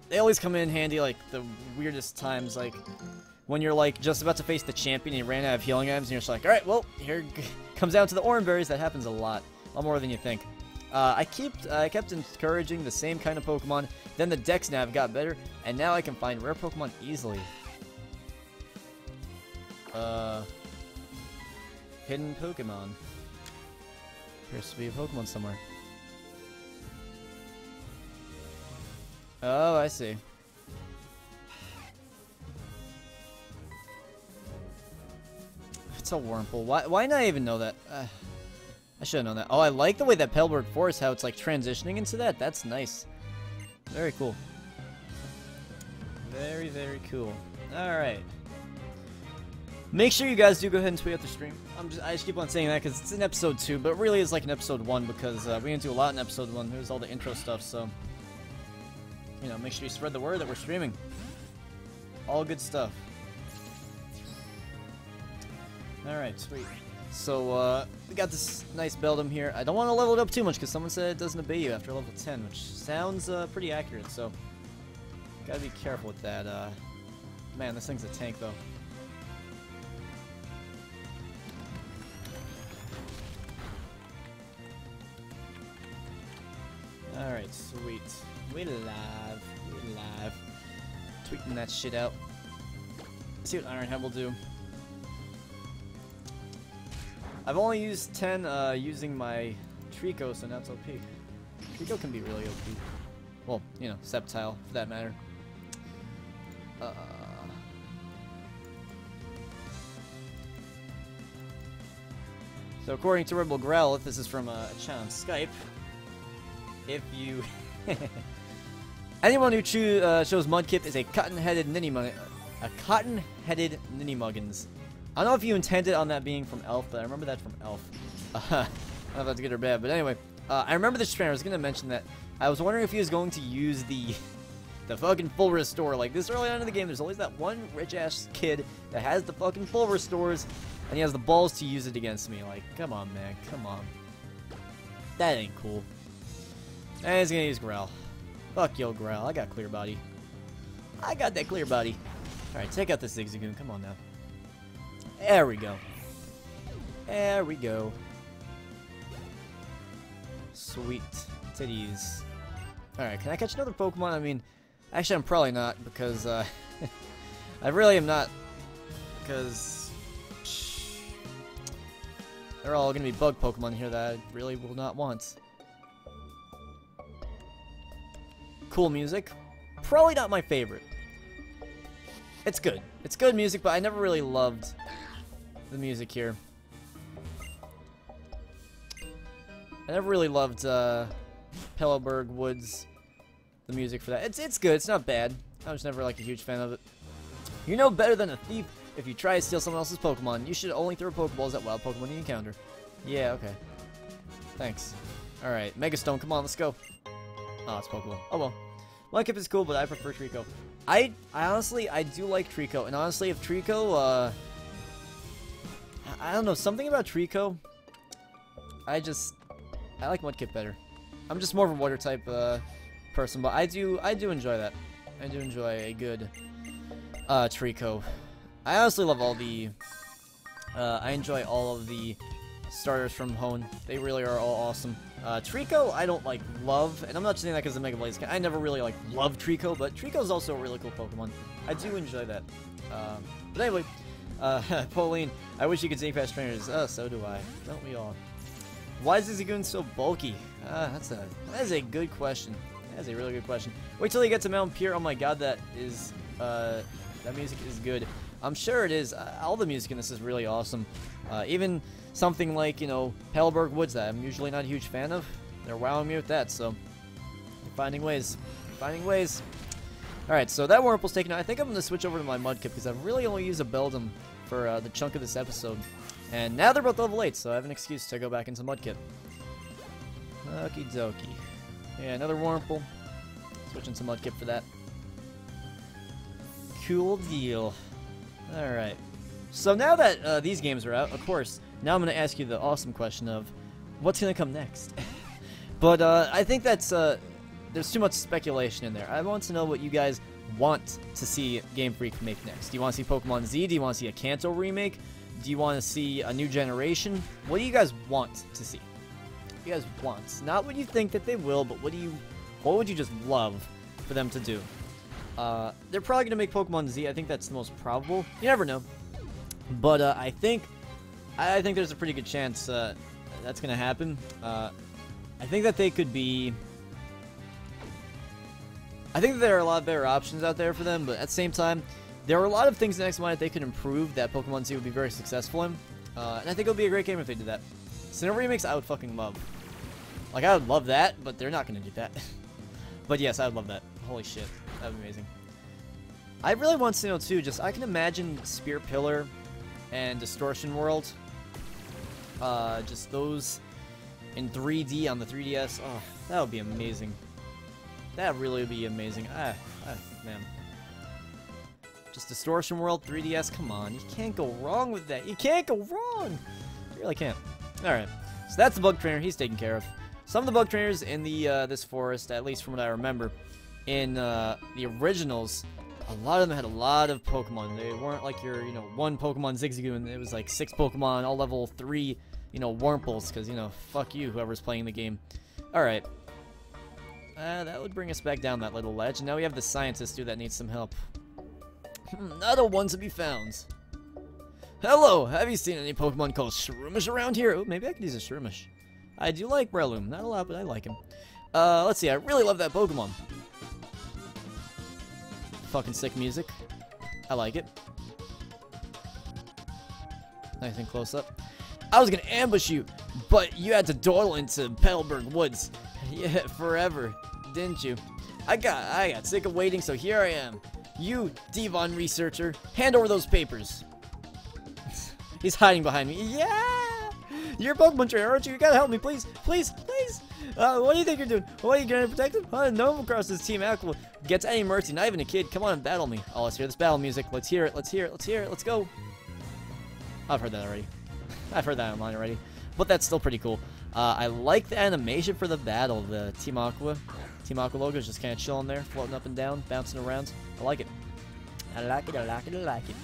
They always come in handy like the weirdest times, like when you're like just about to face the champion and you ran out of healing items and you're just like, alright, well, here [laughs] comes down to the Oran berries. That happens a lot. A lot more than you think. Uh, I keep I kept encouraging the same kind of Pokemon. Then the Dex Nav got better, and now I can find rare Pokemon easily. Uh, hidden Pokemon. Appears to be a Pokemon somewhere. Oh, I see. It's a Wurmple. Why, why not even know that? Uh, I should have known that. Oh, I like the way that Petalburg Forest, how it's like transitioning into that. That's nice. Very cool. Very, very cool. Alright. Make sure you guys do go ahead and tweet out the stream. I'm just, I just keep on saying that because it's in episode 2, but really it's like an episode 1 because uh, we didn't do a lot in episode 1. There's all the intro stuff, so... You know, make sure you spread the word that we're streaming. All good stuff. Alright, sweet. So, uh, we got this nice Beldum here. I don't want to level it up too much because someone said it doesn't obey you after level 10, which sounds uh, pretty accurate, so... Gotta be careful with that. Uh, man, this thing's a tank, though. Alright, sweet. We live. We live. Tweeting that shit out. Let's see what Iron Head will do. I've only used 10 uh, using my Treecko, so now it's OP. Treecko can be really OP. Well, you know, Sceptile, for that matter. Uh, so according to Rebel Growlithe, this is from a chat on Skype. If you... [laughs] Anyone who uh, shows Mudkip is a cotton-headed Ninny a cotton-headed Ninnymuggins. I don't know if you intended on that being from Elf, but I remember that from Elf. Uh, [laughs] I don't know if that's good or bad, but anyway. Uh, I remember this trainer. I was to mention that. I was wondering if he was going to use the [laughs] the fucking full restore. Like, this early on in the game, there's always that one rich-ass kid that has the fucking full restores, and he has the balls to use it against me. Like, come on, man. Come on. That ain't cool. And he's going to use Growl. Fuck yo, Growl. I got clear body. I got that clear body. Alright, take out this Zigzagoon. Come on now. There we go. There we go. Sweet titties. Alright, can I catch another Pokemon? I mean, actually I'm probably not, because, uh, [laughs] I really am not, because, they're all gonna be bug Pokemon here that I really will not want. Cool music. Probably not my favorite. It's good. It's good music, but I never really loved the music here. I never really loved uh, Petalburg Woods, the music for that. It's it's good. It's not bad. I was never like a huge fan of it. You know better than a thief if you try to steal someone else's Pokemon. You should only throw Pokeballs at wild Pokemon you encounter. Yeah, okay. Thanks. Alright, Megastone, come on, let's go. Oh, it's Pokeball. Oh well. Mudkip is cool, but I prefer Treecko. I, I honestly, I do like Treecko, and honestly, if Treecko, uh, I don't know, something about Treecko, I just, I like Mudkip better. I'm just more of a water type, uh, person, but I do, I do enjoy that. I do enjoy a good, uh, Treecko. I honestly love all the, uh, I enjoy all of the starters from Hoenn. They really are all awesome. Uh, Treecko, I don't, like, love, and I'm not saying that because of Mega Blaze. I never really, like, love Treecko, but Treecko is also a really cool Pokemon. I do enjoy that. Um, but anyway, uh, [laughs] Pauline, I wish you could sing fast trainers. Uh, so do I. Don't we all? Why is Zigzagoon so bulky? Uh, that's a, that is a good question. That's a really good question. Wait till you get to Mount Pyre. Oh my god, that is, uh, that music is good. I'm sure it is. Uh, all the music in this is really awesome. Uh, even something like, you know, Petalburg Woods that I'm usually not a huge fan of. They're wowing me with that, so finding ways. Finding ways. Alright, so that Wurmple's taken out. I think I'm going to switch over to my Mudkip because I've really only used a Beldum for uh, the chunk of this episode. And now they're both level 8, so I have an excuse to go back into Mudkip. Okie dokie. Yeah, another Wurmple. Switching to Mudkip for that. Cool deal. Alright. So now that uh, these games are out, of course, now I'm going to ask you the awesome question of what's going to come next? [laughs] but uh, I think that's uh, there's too much speculation in there. I want to know what you guys want to see Game Freak make next. Do you want to see Pokemon Z? Do you want to see a Kanto remake? Do you want to see a new generation? What do you guys want to see? What you guys want? Not what you think that they will, but what do you, what would you just love for them to do? Uh, they're probably gonna make Pokemon Z. I think that's the most probable. You never know, but uh, I think, I think there's a pretty good chance uh, that's gonna happen. Uh, I think that they could be I think there are a lot better options out there for them, but at the same time, there are a lot of things in X and that they could improve that Pokemon Z would be very successful in. Uh, and I think it would be a great game if they did that. Sinnoh remakes, I would fucking love. Like, I would love that, but they're not going to do that. [laughs] but yes, I would love that. Holy shit. That would be amazing. I really want Sinnoh too. Just, I can imagine Spear Pillar and Distortion World. Uh, just those in 3D on the 3DS. Oh, that would be amazing. That really would be amazing. Ah, ah, man. Just Distortion World 3DS, come on. You can't go wrong with that. You can't go wrong! You really can't. Alright, so that's the bug trainer. He's taken care of. Some of the bug trainers in the uh, this forest, at least from what I remember, in uh, the originals, a lot of them had a lot of Pokemon. They weren't like your, you know, one Pokemon Zigzagoon. And it was like six Pokemon, all level three, you know, Wurmples, because, you know, fuck you, whoever's playing the game. Alright, uh, that would bring us back down that little ledge. Now we have the scientist dude that needs some help. Hmm, not a one to be found. Hello, have you seen any Pokemon called Shroomish around here? Oh, maybe I could use a Shroomish. I do like Breloom. Not a lot, but I like him. Uh, let's see. I really love that Pokemon. Fucking sick music. I like it. Nice and close up. I was gonna ambush you, but you had to dawdle into Petalburg Woods. [laughs] Yeah, forever didn't you? I got I got sick of waiting, so here I am. You, Devon researcher, hand over those papers. [laughs] He's hiding behind me. Yeah! You're a Pokemon trainer, aren't you? You gotta help me, please, please, please. Uh, what do you think you're doing? What are you gonna protect him? Uh, no one across this team Aqua gets any mercy, not even a kid. Come on and battle me. Oh, let's hear this battle music. Let's hear it. Let's hear it. Let's hear it. Let's go. I've heard that already. I've heard that online already. But that's still pretty cool. Uh, I like the animation for the battle. The Team Aqua Team Aqua logo is just kind of chilling there, floating up and down, bouncing around. I like it. I like it, I like it, I like it.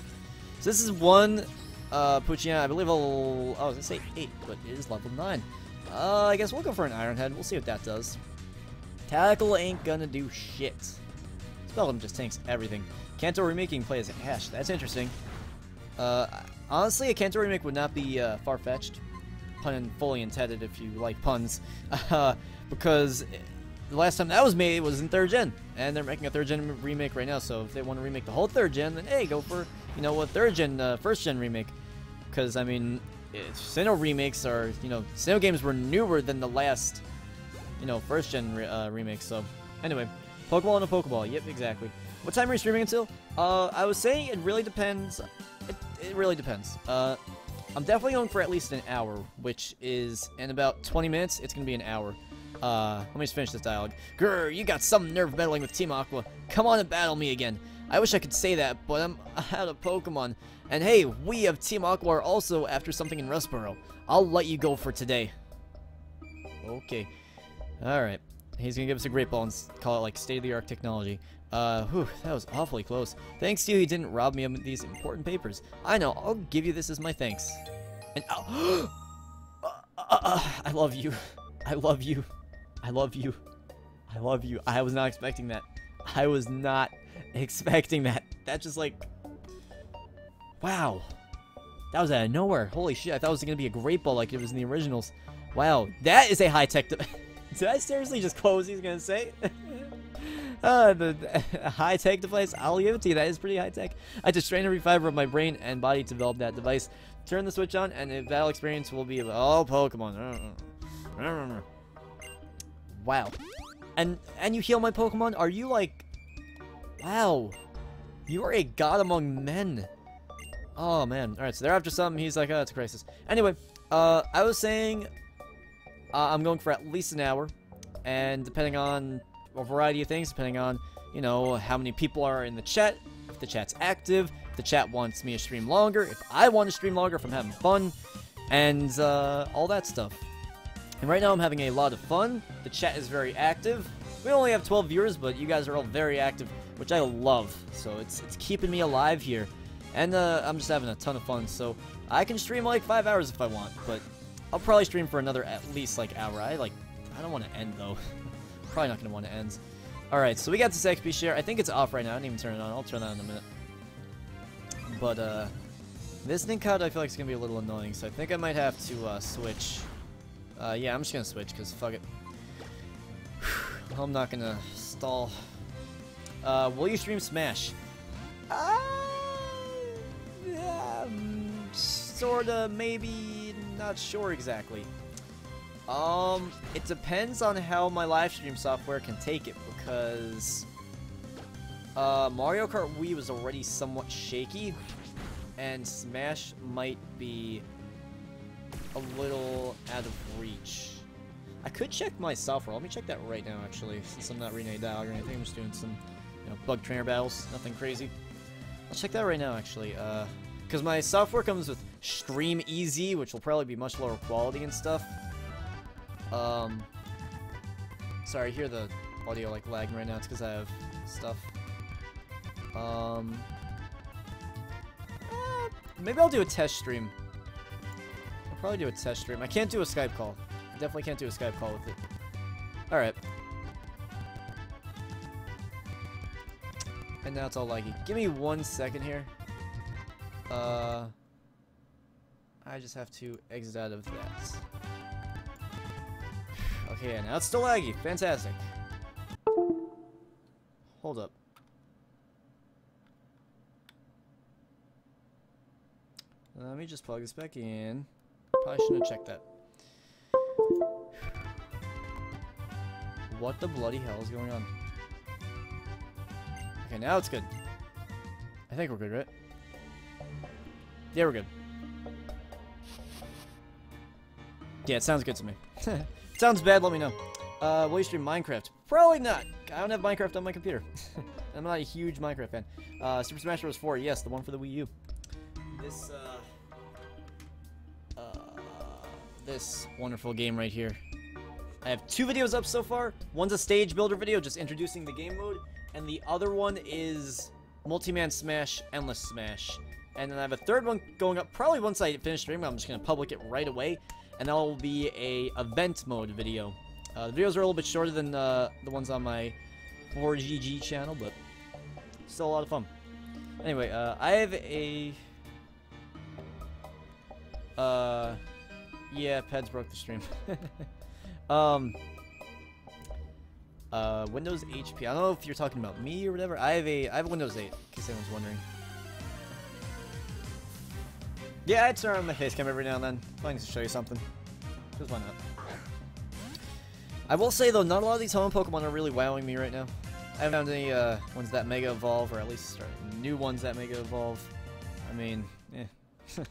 So this is one uh, Poochyena, I believe level, oh, I was going to say 8, but it is level 9. Uh, I guess we'll go for an Iron Head. We'll see what that does. Tackle ain't gonna do shit. Beldum just tanks everything. Kanto remake can play as. That's interesting. Uh, honestly, a Kanto remake would not be uh, far-fetched. Pun fully intended if you like puns. [laughs] Uh, because the last time that was made was in third gen, and they're making a third gen remake right now. So if they want to remake the whole third gen, then hey, go for you know a third gen, uh, first gen remake. Because I mean, Sinnoh remakes are you know Sinnoh games were newer than the last you know first gen re uh. So anyway, Pokeball and a Pokeball. Yep, exactly. What time are you streaming until? Uh, I was saying it really depends. It, really depends. Uh, I'm definitely going for at least an hour, which is in about 20 minutes. It's gonna be an hour. Uh, let me just finish this dialogue. Grr, you got some nerve battling with Team Aqua. Come on and battle me again. I wish I could say that, but I'm [laughs] out of Pokemon. And hey, we of Team Aqua are also after something in Rustboro. I'll let you go for today. Okay. Alright. He's gonna give us a great ball and call it like state-of-the-art technology. Uh, whew, that was awfully close. Thanks to you, he didn't rob me of these important papers. I know, I'll give you this as my thanks. And, oh, [gasps] uh, uh, uh, I love you. [laughs] I love you. I love you. I love you. I was not expecting that. I was not [laughs] expecting that. That's just like... Wow. That was out of nowhere. Holy shit, I thought it was going to be a great ball like it was in the originals. Wow, that is a high-tech... [laughs] Did I seriously just quote he's going to say? Uh, the, the [laughs] high-tech device, I'll give it to you. That is pretty high-tech. I just train every fiber of my brain and body to develop that device. Turn the switch on, and the battle experience will be all Pokemon. [laughs] Wow. And and you heal my Pokemon? Are you like... Wow. You are a god among men. Oh, man. Alright, so they're after something. He's like, oh, it's a crisis. Anyway, uh, I was saying uh, I'm going for at least an hour. And depending on a variety of things, depending on, you know, how many people are in the chat, if the chat's active, if the chat wants me to stream longer, if I want to stream longer, if I'm having fun, and uh, all that stuff. And right now I'm having a lot of fun. The chat is very active. We only have 12 viewers, but you guys are all very active, which I love. So it's it's keeping me alive here. And uh, I'm just having a ton of fun. So I can stream like five hours if I want, but I'll probably stream for another at least like hour. I like I don't want to end though. [laughs] probably not gonna want to end. All right, so we got this XP share. I think it's off right now. I didn't even turn it on. I'll turn that on in a minute. But uh, this Nincada I feel like is gonna be a little annoying, so I think I might have to uh, switch. Uh, yeah, I'm just gonna switch because fuck it. [sighs] I'm not gonna stall. Uh, will you stream Smash? Uh, yeah, mm, sorta, maybe, not sure exactly. Um, it depends on how my live stream software can take it because uh, Mario Kart Wii was already somewhat shaky, and Smash might be a little out of reach. I could check my software. Let me check that right now, actually, since I'm not reading a dialogue or anything. I'm just doing some, you know, bug trainer battles. Nothing crazy. I'll check that right now, actually. Uh, because my software comes with Stream Easy, which will probably be much lower quality and stuff. Um, sorry, I hear the audio like lagging right now. It's because I have stuff. Um, eh, maybe I'll do a test stream. I'll probably do a test stream. I can't do a Skype call. I definitely can't do a Skype call with it. Alright. And now it's all laggy. Give me one second here. Uh, I just have to exit out of that. Okay, now it's still laggy. Fantastic. Hold up. Let me just plug this back in. Probably shouldn't have checked that. What the bloody hell is going on? Okay, now it's good. I think we're good, right? Yeah, we're good. Yeah, it sounds good to me. [laughs] sounds bad, let me know. Uh, will you stream Minecraft? Probably not. I don't have Minecraft on my computer. [laughs] I'm not a huge Minecraft fan. Uh, Super Smash Bros. 4, yes, the one for the Wii U. This, uh, uh, this wonderful game right here. I have two videos up so far. One's a stage builder video, just introducing the game mode, and the other one is Multi-Man Smash, Endless Smash. And then I have a third one going up probably once I finish streaming. I'm just going to public it right away. And that will be a event mode video. Uh, the videos are a little bit shorter than uh, the ones on my 4GG channel, but still a lot of fun. Anyway, uh, I have a... Uh, yeah, Peds broke the stream. [laughs] um, uh, Windows HP. I don't know if you're talking about me or whatever. I have a I have Windows 8, in case anyone's wondering. Yeah, I turn on my face cam every now and then. I need to show you something. Just why not? I will say though, not a lot of these home Pokemon are really wowing me right now. I haven't found any uh, ones that Mega Evolve, or at least new ones that Mega Evolve. I mean, eh. [laughs]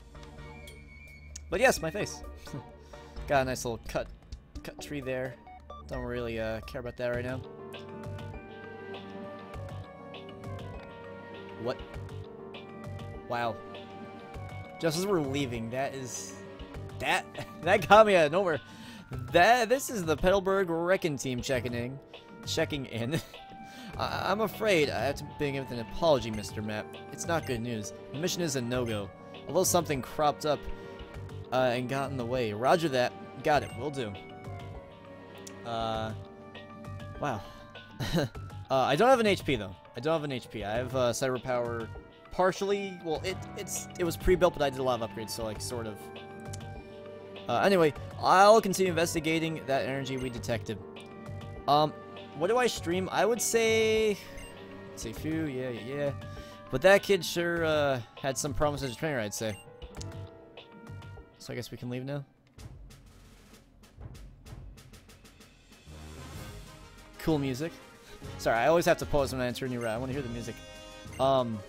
but yes, my face. [laughs] Got a nice little cut, cut tree there. Don't really uh, care about that right now. What? Wow. Just as we're leaving, that is... That [laughs] that got me out of nowhere. That This is the Petalburg Wrecking Team checking in. Checking in. [laughs] I, am afraid I have to begin with an apology, Mr. Map. It's not good news. The mission is a no-go. Although something cropped up uh, and got in the way. Roger that. Got it. Will do. Uh, wow. [laughs] uh, I don't have an HP though. I don't have an HP. I have uh, cyber power partially. Well, it it's it was pre-built, but I did a lot of upgrades, so like sort of. Uh, anyway, I'll continue investigating that energy we detected. Um, what do I stream? I would say, say few, yeah, yeah. But that kid sure uh, had some promises as a trainer, I'd say. So I guess we can leave now. Cool music. Sorry, I always have to pause when I enter a new route. I want to hear the music. Um.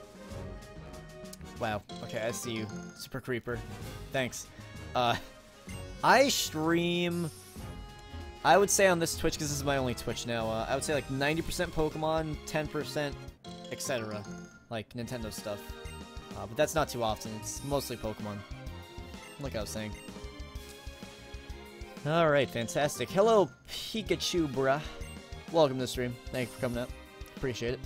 Wow. Okay, I see you. Super Creeper. Thanks. Uh, I stream... I would say on this Twitch, because this is my only Twitch now, uh, I would say like 90% Pokemon, 10% etc. like Nintendo stuff. Uh, but that's not too often. It's mostly Pokemon. Like I was saying. Alright, fantastic. Hello, Pikachu, bruh. Welcome to the stream. Thank you for coming up. Appreciate it.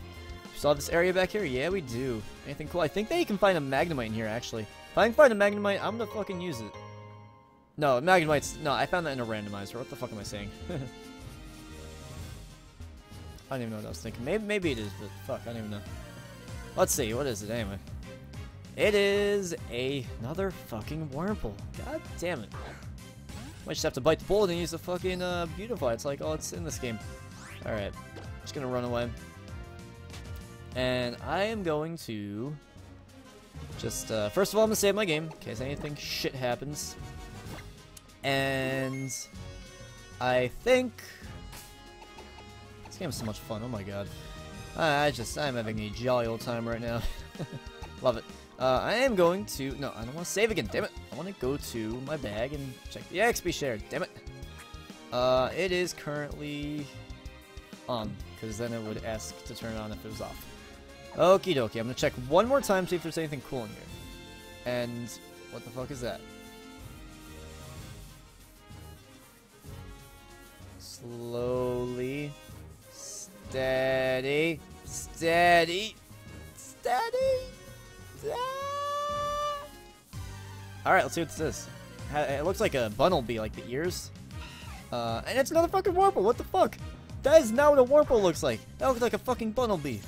Have this area back here? Yeah, we do. Anything cool? I think that you can find a Magnemite in here, actually. If I can find a Magnemite, I'm gonna fucking use it. No, Magnemite's... No, I found that in a randomizer. What the fuck am I saying? [laughs] I don't even know what I was thinking. Maybe, maybe it is, but fuck, I don't even know. Let's see, what is it anyway? It is a, another fucking Wurmple. God damn it. Might just have to bite the bullet and use the fucking uh, Beautifly. It's like all it's in this game. Alright, just gonna run away. And I am going to just, uh, first of all, I'm gonna save my game in case anything shit happens. And I think this game's so much fun. Oh my god. I just, I'm having a jolly old time right now. [laughs] Love it. Uh, I am going to, no, I don't want to save again, damn it. I want to go to my bag and check the XP share, damn it. Uh, it is currently on, because then it would ask to turn it on if it was off. Okie dokie, I'm to check one more time, to see if there's anything cool in here. And, what the fuck is that? Slowly, steady, steady, steady. Alright, let's see what this is. It looks like a Bunnelby, like the ears. Uh, and it's another fucking Wurmple, what the fuck? That is not what a Wurmple looks like. That looks like a fucking Bunnelby. Yeah,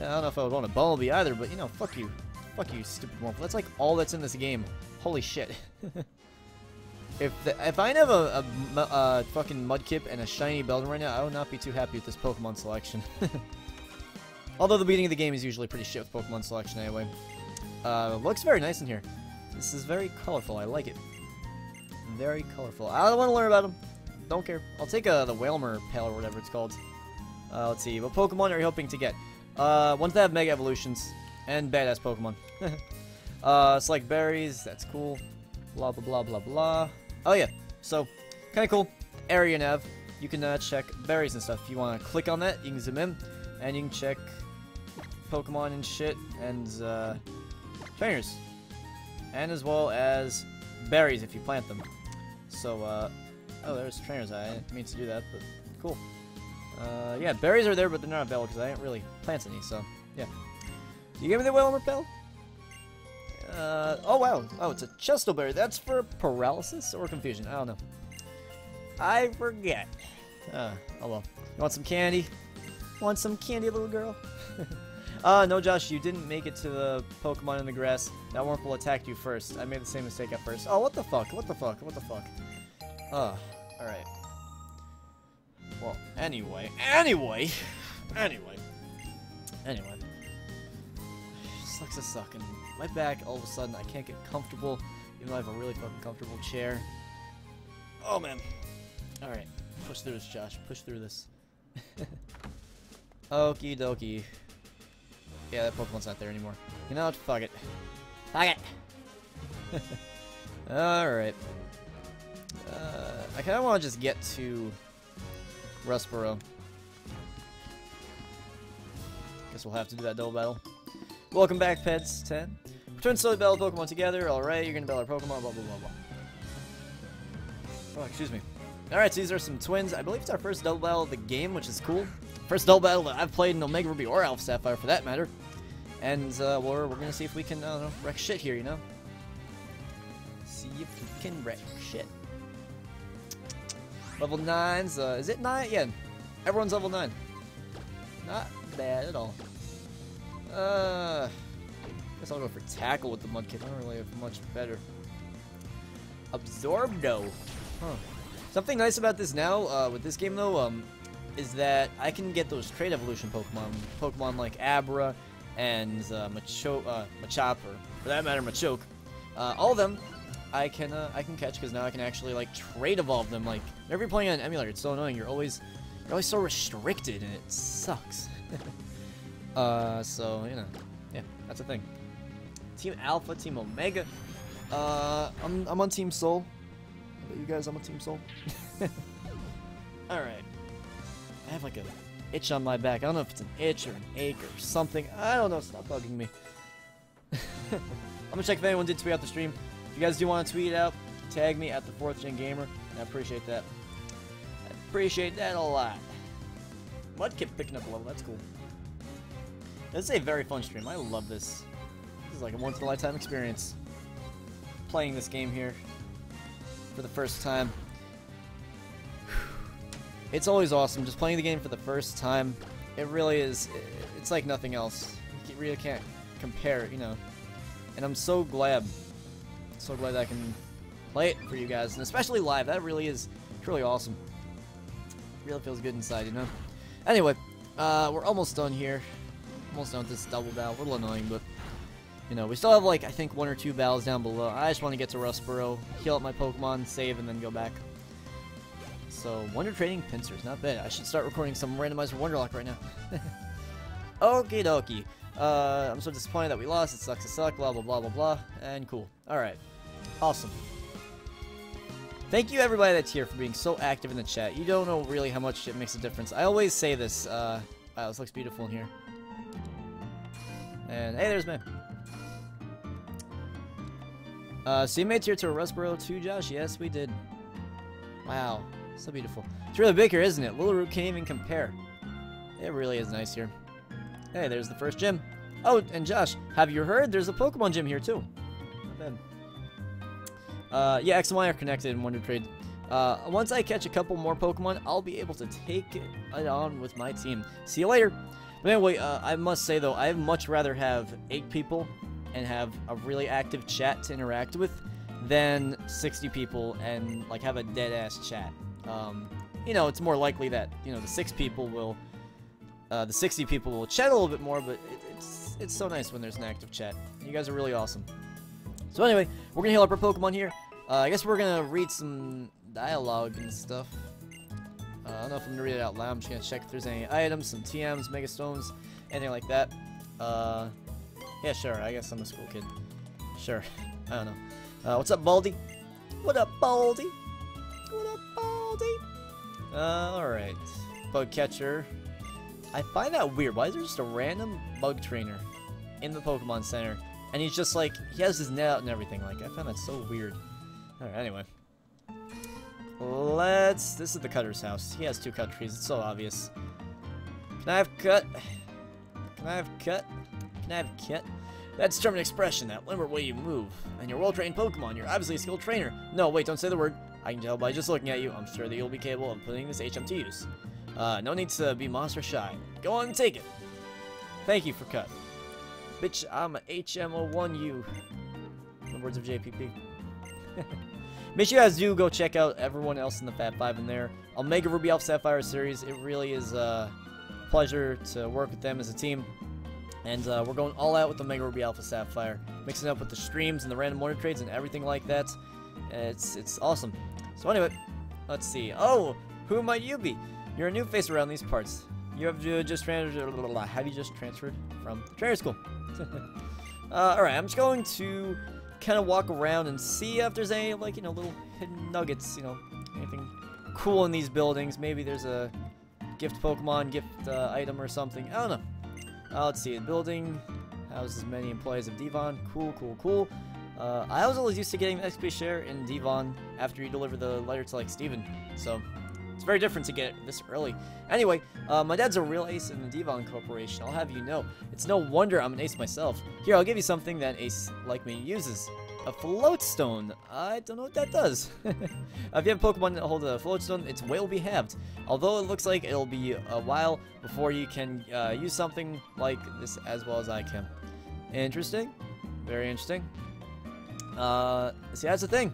I don't know if I would want a Bunnelby either, but you know, fuck you. Fuck you, stupid Wurmple. That's like all that's in this game. Holy shit. [laughs] if the, if I have a, a, a, fucking Mudkip and a shiny Beldum right now, I would not be too happy with this Pokemon selection. [laughs] Although the beginning of the game is usually pretty shit with Pokemon selection anyway. Uh, looks very nice in here. This is very colorful. I like it. Very colorful. I don't want to learn about them. Don't care. I'll take uh, the Wailmer Pail or whatever it's called. Uh, let's see. What Pokemon are you hoping to get? Uh, ones that have Mega Evolutions. And badass Pokemon. [laughs] uh, it's like berries. That's cool. Blah, blah, blah, blah, blah. Oh, yeah. So, kind of cool. Area nav. You can uh, check berries and stuff. If you want to click on that, you can zoom in. And you can check Pokemon and shit, and uh, trainers. And as well as berries if you plant them. So, uh, oh, there's trainers. I didn't mean to do that, but cool. Uh, yeah, berries are there, but they're not available because I didn't really plant any, so, yeah. You give me the Wailmer Repel? Uh, oh wow. Oh, it's a Chesto Berry. That's for paralysis or confusion. I don't know. I forget. Uh, oh well. You want some candy? Want some candy, little girl? [laughs] uh, no, Josh, you didn't make it to the Pokemon in the grass. That Wurmple attacked you first. I made the same mistake at first. Oh, what the fuck? What the fuck? What the fuck? Oh, alright. Well, anyway. Anyway! Anyway. Anyway. Sucks to suck. And my back, all of a sudden, I can't get comfortable, even though I have a really fucking comfortable chair. Oh, man. Alright. Push through this, Josh. Push through this. [laughs] Okie dokie. Yeah, that Pokemon's not there anymore. You know what? Fuck it. Fuck it! [laughs] Alright. Uh, I kinda wanna just get to Rustboro. Guess we'll have to do that double battle. Welcome back, Pets 10. Return slowly battle Pokemon together. Alright, you're gonna battle our Pokemon, blah blah blah blah. Oh, excuse me. Alright, so these are some twins. I believe it's our first double battle of the game, which is cool. First double battle that I've played in Omega Ruby or Alpha Sapphire, for that matter. And uh, we're, we're gonna see if we can, know, wreck shit here, you know? See if we can wreck shit. Level 9's, uh, is it 9? Yeah, everyone's level 9. Not bad at all. Uh, guess I'll go for Tackle with the Mudkip. I don't really have much better. Absorbdo. Huh. Something nice about this now, uh, with this game though, um, is that I can get those trade evolution Pokemon, Pokemon like Abra and uh, Macho, uh, Machop, or for that matter, Machoke. Uh, all of them I can uh, I can catch because now I can actually like trade evolve them. Like whenever you're playing on an emulator, it's so annoying. You're always you're always so restricted, and it sucks. [laughs] uh, so you know, yeah, that's a thing. Team Alpha, Team Omega. Uh, I'm I'm on Team Soul. But you guys, I'm on Team Soul. [laughs] All right. I have like a itch on my back. I don't know if it's an itch or an ache or something. I don't know. Stop bugging me. [laughs] I'm gonna check if anyone did tweet out the stream. You guys do want to tweet out, tag me at the 4th Gen Gamer. I appreciate that. I appreciate that a lot. Mudkip picking up a level. That's cool. This is a very fun stream. I love this. This is like a once in a lifetime experience. Playing this game here for the first time. [sighs] It's always awesome just playing the game for the first time. It really is. It's like nothing else. You really can't compare, you know. And I'm so glad, so glad I can play it for you guys, and especially live. That really is truly awesome. Really feels good inside, you know. Anyway, uh, we're almost done here. Almost done with this double battle. A little annoying, but you know, we still have like I think one or two battles down below. I just want to get to Rustboro, heal up my Pokemon, save, and then go back. So, Wonder Trading Pinsirs, not bad. I should start recording some randomizer Wonderlocke right now. [laughs] Okie dokie. Uh, I'm so disappointed that we lost. It sucks to suck. Blah blah blah blah blah. And cool. All right. Awesome. Thank you everybody that's here for being so active in the chat. You don't know really how much it makes a difference. I always say this. Uh, wow, this looks beautiful in here. And hey, there's me. Uh, so you made here to Rustboro too, Josh? Yes, we did. Wow, so beautiful. It's really big here, isn't it? Littleroot can't even compare. It really is nice here. Hey, there's the first gym. Oh, and Josh, have you heard? There's a Pokemon gym here too. Not bad. Uh, yeah, X and Y are connected in Wonder Trade. Uh, once I catch a couple more Pokemon, I'll be able to take it on with my team. See you later. But anyway, uh, I must say though, I'd much rather have eight people and have a really active chat to interact with than 60 people and like have a dead ass chat. Um, you know, it's more likely that you know the six people will, uh, the 60 people will chat a little bit more, but it, it's it's so nice when there's an active chat. You guys are really awesome. So anyway, we're gonna heal up our Pokemon here. Uh, I guess we're gonna read some dialogue and stuff. Uh, I don't know if I'm gonna read it out loud. I'm just gonna check if there's any items, some TMs, Mega Stones, anything like that. Uh, yeah, sure. I guess I'm a school kid. Sure. [laughs] I don't know. Uh, what's up, Baldy? What up, Baldy? What up, Baldy? Uh, alright. Bug catcher. I find that weird. Why is there just a random bug trainer in the Pokemon Center? And he's just like, he has his net out and everything. Like, I found that so weird. Alright, anyway. Let's... This is the Cutter's house. He has two cut trees. It's so obvious. Can I have cut? Can I have cut? Can I have cut? That's determined expression, that limit way you move. And you're well-trained Pokemon. You're obviously a skilled trainer. No, wait, don't say the word. I can tell by just looking at you. I'm sure that you'll be capable of putting this HM to use. Uh, no need to be monster shy. Go on and take it. Thank you for cut. Bitch, I'm a HM01U. In the words of JPP. [laughs] Make sure you guys do go check out everyone else in the Fab Five in there. Omega Ruby Alpha Sapphire series. It really is a pleasure to work with them as a team. And uh, we're going all out with Omega Ruby Alpha Sapphire, mixing up with the streams and the random order trades and everything like that. It's it's awesome. So anyway, let's see. Oh, who might you be? You're a new face around these parts. You have just transferred. Have you just transferred from trainer school? [laughs] uh, all right, I'm just going to kind of walk around and see if there's any like you know little hidden nuggets. You know, anything cool in these buildings. Maybe there's a gift Pokemon, gift uh, item or something. I don't know. Uh, let's see. The building houses many employees of Devon. Cool, cool, cool. Uh, I was always used to getting XP share in Devon after you deliver the letter to like Steven. So it's very different to get this early. Anyway, uh, my dad's a real ace in the Devon Corporation. I'll have you know. It's no wonder I'm an ace myself. Here, I'll give you something that ace like me uses. A float stone. I don't know what that does. [laughs] if you have Pokemon that hold a float stone, it's well behaved. Although it looks like it'll be a while before you can uh, use something like this as well as I can. Interesting. Very interesting. Uh, see, that's the thing.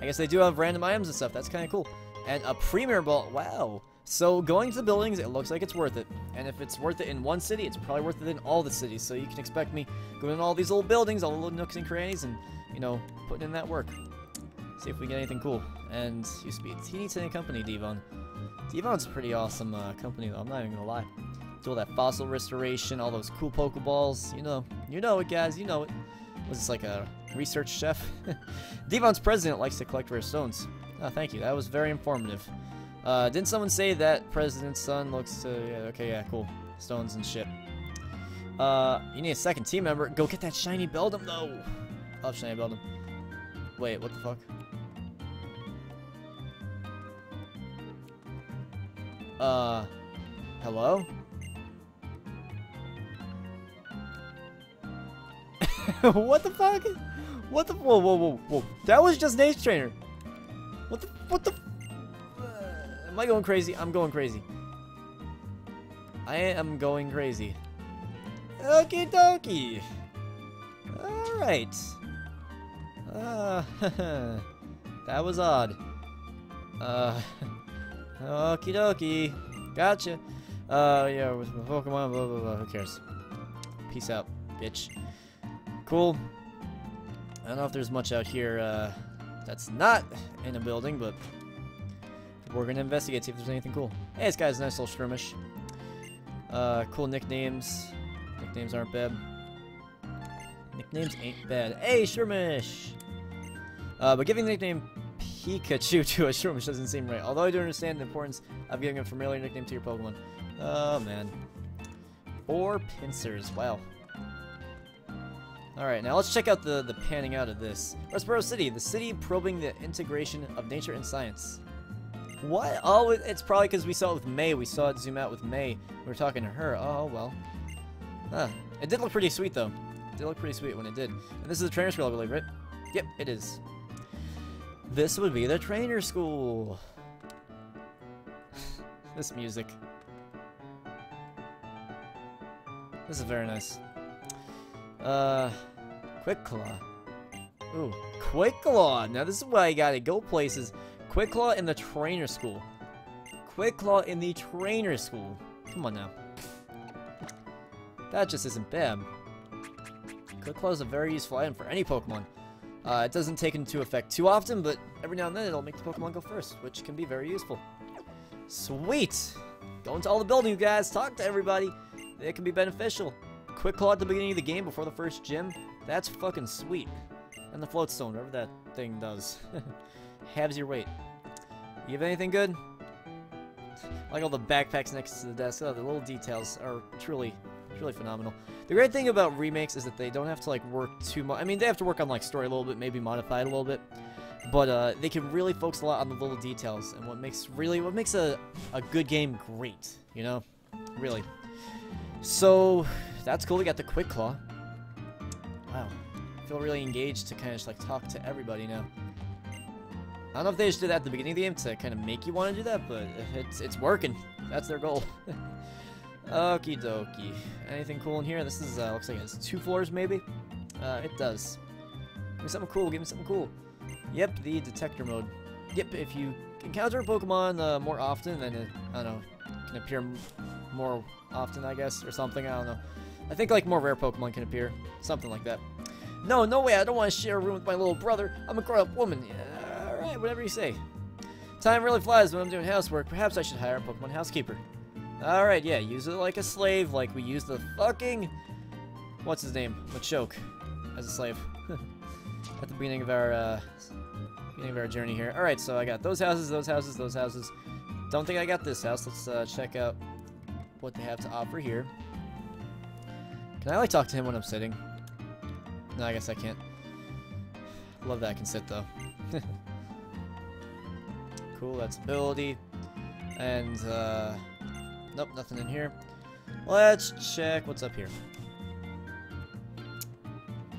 I guess they do have random items and stuff. That's kind of cool. And a Premier Ball. Wow. So going to the buildings, it looks like it's worth it. And if it's worth it in one city, it's probably worth it in all the cities. So you can expect me going in all these little buildings, all the little nooks and crannies, and, you know, putting in that work. See if we get anything cool. And used to be a teeny tiny company, Devon. Devon's a pretty awesome uh, company, though. I'm not even gonna lie. Do all that fossil restoration, all those cool Pokeballs. You know, you know it, guys. You know it. Was this like a research chef? [laughs] Devon's president likes to collect rare stones. Oh, thank you. That was very informative. Uh, didn't someone say that President's son looks to... Yeah, okay, yeah, cool. Stones and shit. Uh, you need a second team member. Go get that shiny Beldum, though. I love shiny Beldum. Wait, what the fuck? Uh, hello? [laughs] what the fuck? What the? Whoa, whoa, whoa, whoa! That was just Ace Trainer. What the? What the? Uh, am I going crazy? I'm going crazy. I am going crazy. Okie dokie. All right. Uh, [laughs] that was odd. Uh, [laughs] okie dokie. Gotcha. Uh, yeah, with my Pokemon, blah, blah, blah. Who cares? Peace out, bitch. Cool. I don't know if there's much out here uh, that's not in a building, but we're gonna investigate, see if there's anything cool. Hey, this guy's a nice little Shroomish. Uh, cool nicknames. Nicknames aren't bad. Nicknames ain't bad. Hey, Shroomish! Uh, but giving the nickname Pikachu [laughs] to a Shroomish doesn't seem right. Although I do understand the importance of giving a familiar nickname to your Pokemon. Oh, man. Four Pinsirs. Wow. Alright, now let's check out the, the panning out of this. Rustboro City, the city probing the integration of nature and science. What? Oh, it's probably because we saw it with May. We saw it zoom out with May. We were talking to her. Oh, well. Huh. It did look pretty sweet, though. It did look pretty sweet when it did. And this is a trainer school, I believe, right? Yep, it is. This would be the trainer school. [laughs] this music. This is very nice. Uh, Quick Claw. Ooh, Quick Claw. Now this is why I gotta go places. Quick Claw in the trainer school. Quick Claw in the trainer school. Come on now. That just isn't bad. Quick Claw is a very useful item for any Pokemon. Uh, it doesn't take into effect too often, but every now and then it'll make the Pokemon go first, which can be very useful. Sweet! Go into all the buildings, you guys. Talk to everybody. It can be beneficial. Quick Claw at the beginning of the game before the first gym. That's fucking sweet. And the Float Stone, whatever that thing does. [laughs] Halves your weight. You have anything good? like all the backpacks next to the desk. Oh, the little details are truly, truly phenomenal. The great thing about remakes is that they don't have to like work too much. I mean, they have to work on like story a little bit, maybe modify it a little bit, but uh, they can really focus a lot on the little details and what makes really what makes a a good game great. You know, really. So that's cool. We got the Quick Claw. Feel really engaged to kind of just like talk to everybody now. I don't know if they just did that at the beginning of the game to kind of make you want to do that, but it's it's working. That's their goal. [laughs] Okie dokie. Anything cool in here? This is, uh, looks like it's two floors, maybe? Uh, it does. Give me something cool, give me something cool. Yep, the detector mode. Yep, if you encounter a Pokemon uh, more often, then it, I don't know, can appear more often, I guess, or something, I don't know. I think, like, more rare Pokemon can appear. Something like that. No, no way, I don't want to share a room with my little brother. I'm a grown-up woman. Yeah, alright, whatever you say. Time really flies when I'm doing housework. Perhaps I should hire a Pokemon housekeeper. Alright, yeah, use it like a slave, like we use the fucking... What's his name? Machoke. As a slave. [laughs] At the beginning of our, uh... Beginning of our journey here. Alright, so I got those houses, those houses, those houses. Don't think I got this house. Let's, uh, check out what they have to offer here. Can I, like, talk to him when I'm sitting? No, I guess I can't. Love that I can sit, though. [laughs] cool, that's ability. And, uh... Nope, nothing in here. Let's check what's up here.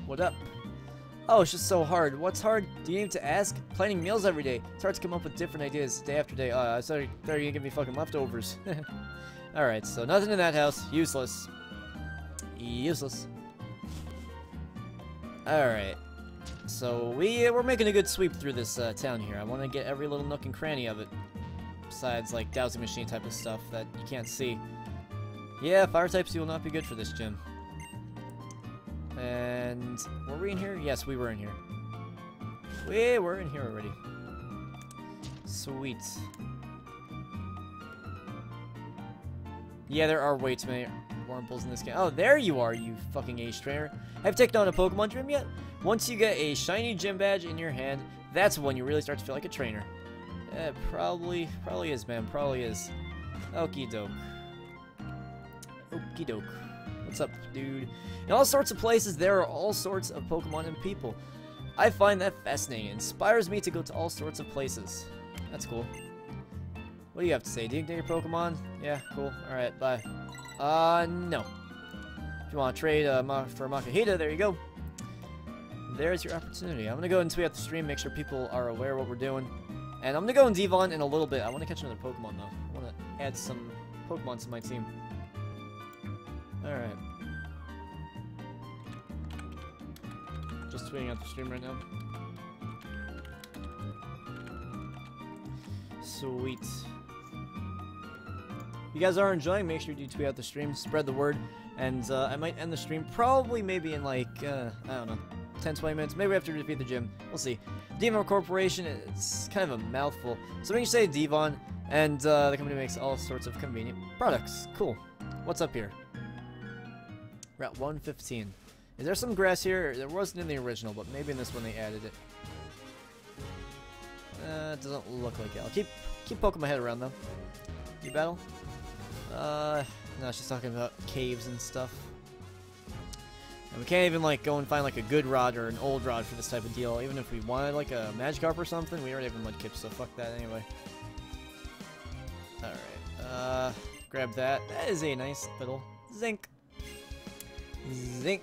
What up? Oh, it's just so hard. What's hard? Do you need to ask? Planning meals every day. It's hard to come up with different ideas day after day. Uh, I thought you were gonna give me fucking leftovers. [laughs] Alright, so nothing in that house. Useless. Useless. Alright. So we, we're making a good sweep through this uh, town here. I want to get every little nook and cranny of it besides like dowsing machine type of stuff that you can't see. Yeah, fire types you will not be good for this gym. And were we in here? Yes, we were in here. We were in here already. Sweet. Yeah, there are way too many Wurmples in this game. Oh, there you are, you fucking Ace Trainer. Have you taken on a Pokemon gym yet? Once you get a shiny gym badge in your hand, that's when you really start to feel like a trainer. It probably, probably is, man. Probably is. Okie doke. Okie doke. What's up, dude? In all sorts of places, there are all sorts of Pokemon and people. I find that fascinating. It inspires me to go to all sorts of places. That's cool. What do you have to say? Do you get your Pokemon? Yeah, cool. Alright, bye. Uh, no. If you want to trade uh, for Makuhita, there you go. There's your opportunity. I'm gonna go and tweet out the stream, make sure people are aware what we're doing. And I'm gonna go in Devon in a little bit. I want to catch another Pokemon though. I want to add some Pokemon to my team. Alright. Just tweeting out the stream right now. Sweet. You guys are enjoying, make sure you tweet out the stream, spread the word, and uh, I might end the stream probably maybe in like, uh, I don't know, 10, 20 minutes. Maybe after defeat the gym. We'll see. Devon Corporation, it's kind of a mouthful. So when you say Devon, and uh, the company makes all sorts of convenient products. Cool. What's up here? Route 115. Is there some grass here? There wasn't in the original, but maybe in this one they added it. Uh, it doesn't look like it. I'll keep keep poking my head around though. You battle? Uh, no, she's talking about caves and stuff. And we can't even like go and find like a good rod or an old rod for this type of deal. Even if we wanted like a Magikarp or something, we already have a Mudkip, so fuck that anyway. Alright, uh, grab that. That is a nice little zinc. Zinc.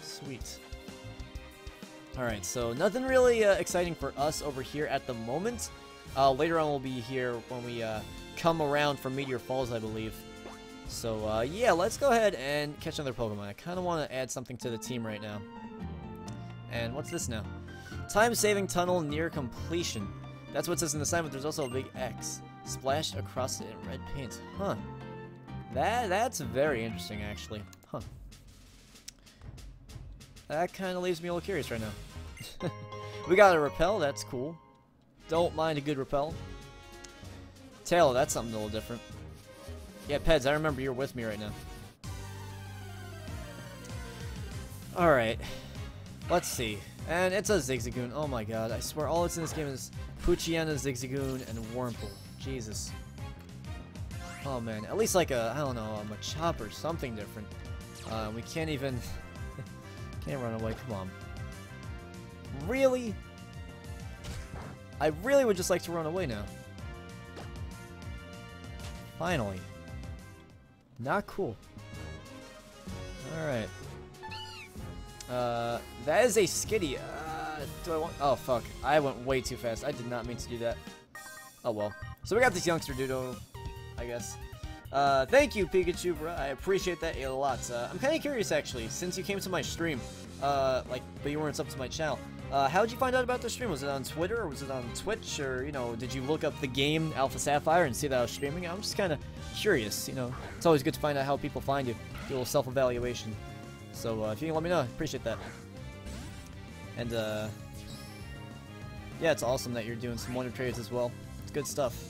Sweet. Alright, so nothing really uh, exciting for us over here at the moment. Uh, later on we'll be here when we uh, come around from Meteor Falls, I believe. So, uh, yeah, let's go ahead and catch another Pokemon. I kind of want to add something to the team right now. And what's this now? Time-saving tunnel near completion. That's what says in the sign, but there's also a big X splashed across it in red paint. Huh. That That's very interesting, actually. Huh. That kind of leaves me a little curious right now. [laughs] we got a repel, that's cool. Don't mind a good repel. Tail, that's something a little different. Yeah, Peds, I remember you're with me right now. Alright. Let's see. And it's a Zigzagoon. Oh my god, I swear all that's in this game is Poochyena, Zigzagoon, and Wurmple. Jesus. Oh man, at least like a, I don't know, a Machop or something different. Uh, we can't even, [laughs] can't run away, come on. Really? I really would just like to run away now. Finally. Not cool. Alright. Uh, that is a skitty. Uh, do I want... Oh, fuck. I went way too fast. I did not mean to do that. Oh, well. So we got this youngster Dudo, I guess. Uh, thank you, Pikachu, bro. I appreciate that a lot. Uh, I'm kind of curious, actually, since you came to my stream, uh, like, but you weren't up to my channel. Uh, how did you find out about the stream? Was it on Twitter, or was it on Twitch, or, you know, did you look up the game Alpha Sapphire and see that I was streaming? I'm just kind of curious, you know. It's always good to find out how people find you. Do a little self-evaluation. So, uh, if you can let me know, appreciate that. And, uh, yeah, it's awesome that you're doing some wonder trades as well. It's good stuff.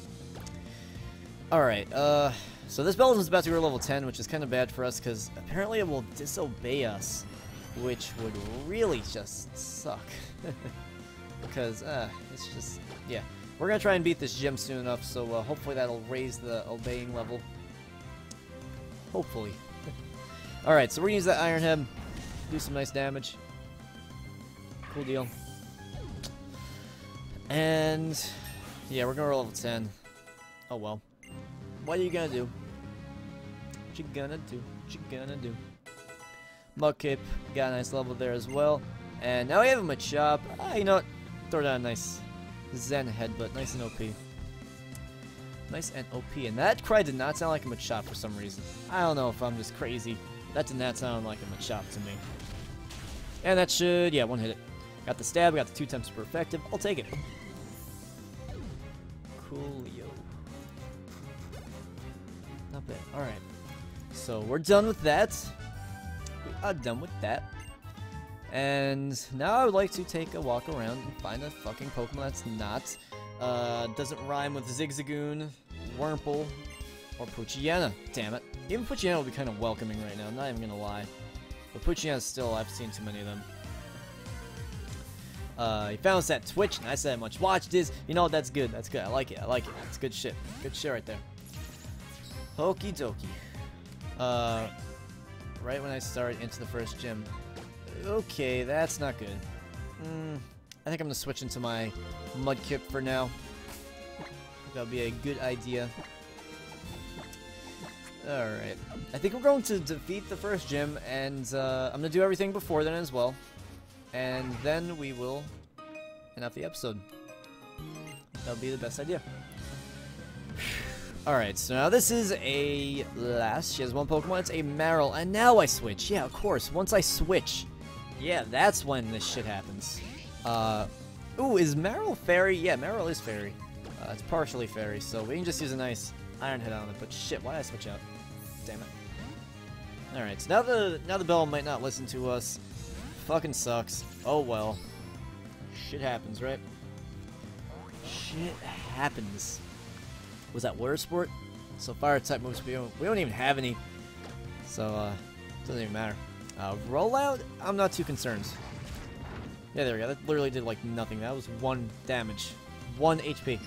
Alright, uh, so this Beldum's about to go to level 10, which is kind of bad for us, because apparently it will disobey us, which would really just suck. [laughs] because, uh, it's just, yeah. We're gonna try and beat this gym soon enough, so uh, hopefully that'll raise the obeying level. Hopefully. [laughs] Alright, so we're gonna use that Iron Head, do some nice damage. Cool deal. And, yeah, we're gonna roll level 10. Oh well. What are you gonna do? What you gonna do? What you gonna do? Mudkip got a nice level there as well. And now we have a Machop. Ah, you know? Throw down a nice Zen Headbutt. Nice and OP. Nice and OP. And that cry did not sound like a Machop for some reason. I don't know if I'm just crazy. That did not sound like a Machop to me. And that should, yeah, one hit it. Got the stab, we got the two times per effective. I'll take it. Coolio. Not bad. Alright. So we're done with that. We are done with that. And now I would like to take a walk around and find a fucking Pokemon that's not, uh, doesn't rhyme with Zigzagoon, Wurmple, or Poochyena. Damn it. Even Poochyena would be kind of welcoming right now, I'm not even gonna lie. But Poochyena still, I've seen too many of them. Uh, he found us at Twitch, and I said, much watch this. You know, that's good. That's good. I like it. I like it. That's good shit. Good shit right there. Hokey dokie. Uh, right when I started into the first gym. Okay, that's not good. Mm, I think I'm gonna switch into my Mudkip for now. That'll be a good idea. Alright. I think we're going to defeat the first gym, and uh, I'm gonna do everything before then as well. And then we will end up the episode. That'll be the best idea. [sighs] Alright, so now this is a last. She has one Pokemon. It's a Marill. And now I switch. Yeah, of course. Once I switch. Yeah, that's when this shit happens. Uh, ooh, is Marill fairy? Yeah, Marill is fairy. Uh, it's partially fairy, so we can just use a nice Iron Head on it. But shit, why did I switch out? Damn it. Alright, so now the, now the bell might not listen to us. Fucking sucks. Oh well. Shit happens, right? Shit happens. Was that water sport? So fire type moves we don't, we don't even have any. So uh doesn't even matter. Uh rollout, I'm not too concerned. Yeah, there we go. That literally did like nothing. That was one damage. One HP.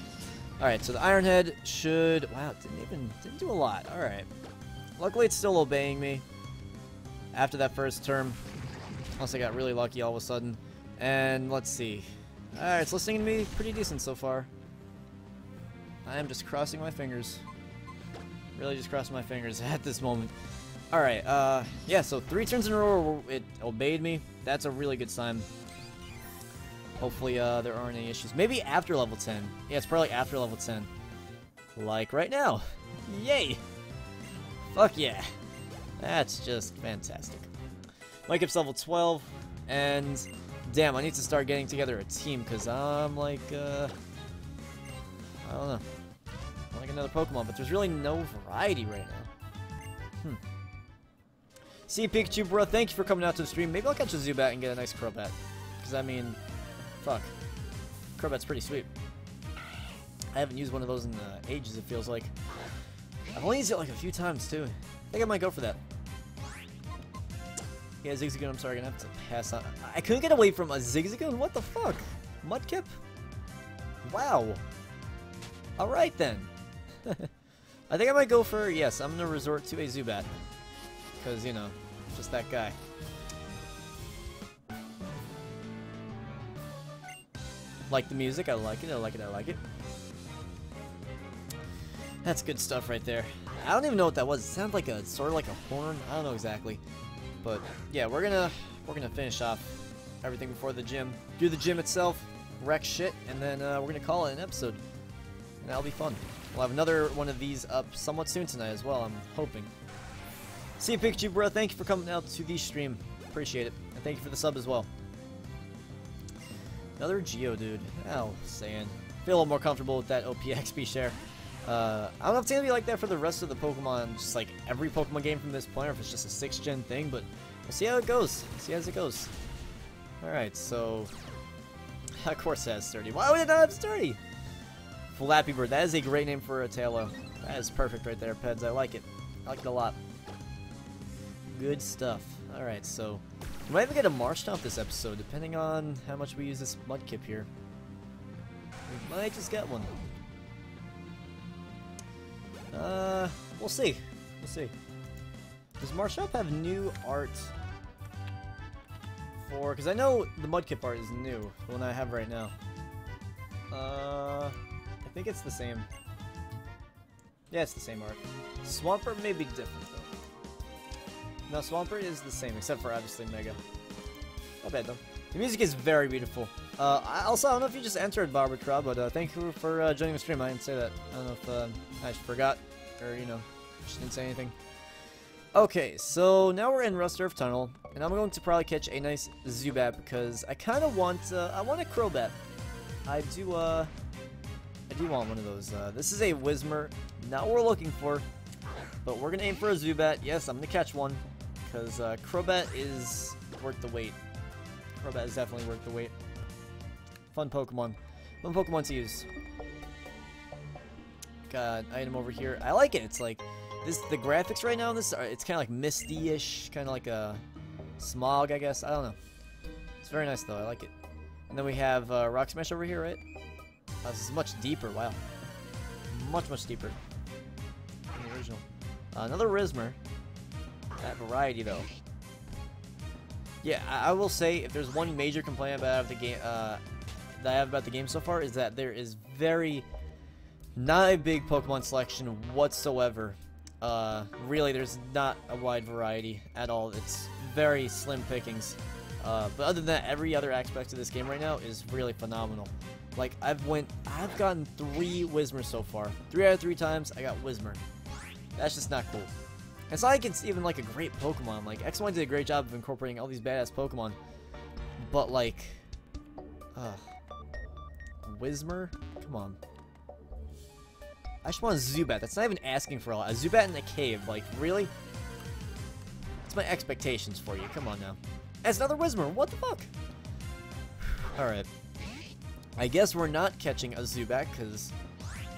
Alright, so the Iron Head should wow, didn't even didn't do a lot. Alright. Luckily it's still obeying me. After that first term. Unless I got really lucky all of a sudden. And let's see. Alright, it's listening to me pretty decent so far. I am just crossing my fingers. Really just crossing my fingers [laughs] at this moment. Alright, uh, yeah, so three turns in a row it obeyed me. That's a really good sign. Hopefully, uh, there aren't any issues. Maybe after level 10. Yeah, it's probably after level 10. Like right now. [laughs] Yay! Fuck yeah. That's just fantastic. Mudkip's level 12, and damn, I need to start getting together a team, because I'm like, uh, I don't know. I like another Pokemon, but there's really no variety right now. Hmm. See Pikachu, bro, thank you for coming out to the stream. Maybe I'll catch a Zubat and get a nice Crobat. Because, I mean, fuck. Crobat's pretty sweet. I haven't used one of those in uh, ages, it feels like. I've only used it like a few times, too. I think I might go for that. Yeah, Zigzagoon, I'm sorry, I'm gonna have to pass on. I couldn't get away from a Zigzagoon? What the fuck? Mudkip? Wow. Alright then. [laughs] I think I might go for, yes, I'm gonna resort to a Zubat. Because, you know, just that guy. Like the music, I like it, I like it, I like it. That's good stuff right there. I don't even know what that was. It sounded like a, sort of like a horn. I don't know exactly. But, yeah, we're gonna, we're gonna finish off everything before the gym. Do the gym itself, wreck shit, and then uh, we're gonna call it an episode. And that'll be fun. We'll have another one of these up somewhat soon tonight as well, I'm hoping. See you, Pikachu, bro. Thank you for coming out to the stream. Appreciate it. And thank you for the sub as well. Another Geodude. Oh, saying. Feel a little more comfortable with that OPXP [laughs] share. Uh, I don't know if it's gonna be like that for the rest of the Pokemon, just like every Pokemon game from this point, or if it's just a 6th gen thing, but we'll see how it goes. See how it goes. Alright, so... [laughs] Of course it has Sturdy. Why would it not have Sturdy? Flappy Bird. That is a great name for a Taillow. That is perfect right there, Peds. I like it. I like it a lot. Good stuff. Alright, so... We might even get a Marshtomp this episode, depending on how much we use this Mudkip here. We might just get one. Uh, we'll see. We'll see. Does Marshtomp have new art for... Because I know the Mudkip art is new, the one I have right now. Uh, I think it's the same. Yeah, it's the same art. Swampert may be different. No, Swampert is the same, except for obviously Mega. Not bad, though. The music is very beautiful. Uh, also, I don't know if you just entered Barbara but uh, thank you for uh, joining the stream. I didn't say that. I don't know if uh, I forgot, or, you know, just didn't say anything. Okay, so now we're in Rusturf Tunnel, and I'm going to probably catch a nice Zubat, because I kind of want, uh, I want a Crobat. I do, uh, I do want one of those. Uh, this is a Whismur, not what we're looking for, but we're going to aim for a Zubat. Yes, I'm going to catch one, because uh, Crobat is worth the wait. Crobat is definitely worth the wait. Fun Pokemon. Fun Pokemon to use. Got item over here. I like it. It's like this. The graphics right now. This it's kind of like misty-ish, kind of like a smog, I guess. I don't know. It's very nice though. I like it. And then we have uh, Rock Smash over here, right? Oh, this is much deeper. Wow. Much, much deeper than the original. Uh, another Whismur. That variety, though. Yeah, I, I will say if there's one major complaint about the game, uh, that I have about the game so far is that there is very not a big Pokemon selection whatsoever. Uh, really, there's not a wide variety at all. It's very slim pickings. Uh, but other than that, every other aspect of this game right now is really phenomenal. Like I've went, I've gotten three Whismurs so far. Three out of three times, I got Whismur. That's just not cool. It's not like it's even like a great Pokemon. Like X1 did a great job of incorporating all these badass Pokemon, but like, uh, come on. I just want a Zubat. That's not even asking for a lot. A Zubat in a cave, like really? It's my expectations for you. Come on now. As another Whismur. What the fuck? [sighs] All right. I guess we're not catching a Zubat because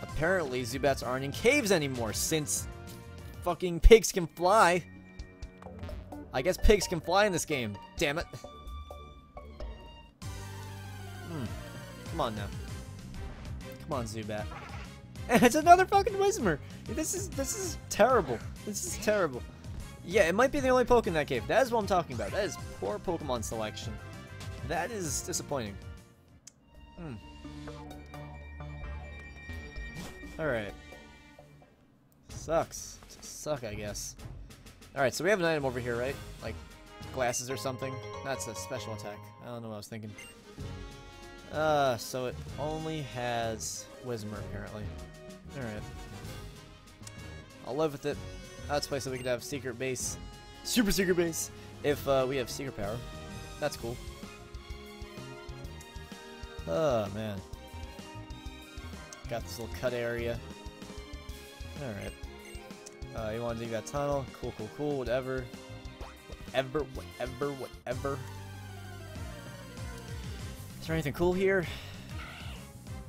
apparently Zubats aren't in caves anymore since fucking pigs can fly. I guess pigs can fly in this game. Damn it. Hmm. Come on now. Come on, Zubat. And [laughs] it's another fucking Whismur. This is this is terrible. This is terrible. Yeah, it might be the only Poke in that cave. That is what I'm talking about. That is poor Pokemon selection. That is disappointing. Hmm. Alright. Sucks. Suck, I guess. Alright, so we have an item over here, right? Like, glasses or something? That's a special attack. I don't know what I was thinking. Uh, so it only has Whismur, apparently. Alright. I'll live with it. That's a place that we could have secret base. Super secret base! If uh, we have secret power. That's cool. Oh, man. Got this little cut area. Alright. Uh, you want to dig that tunnel? Cool, cool, cool, whatever. Whatever, whatever, whatever. Is there anything cool here?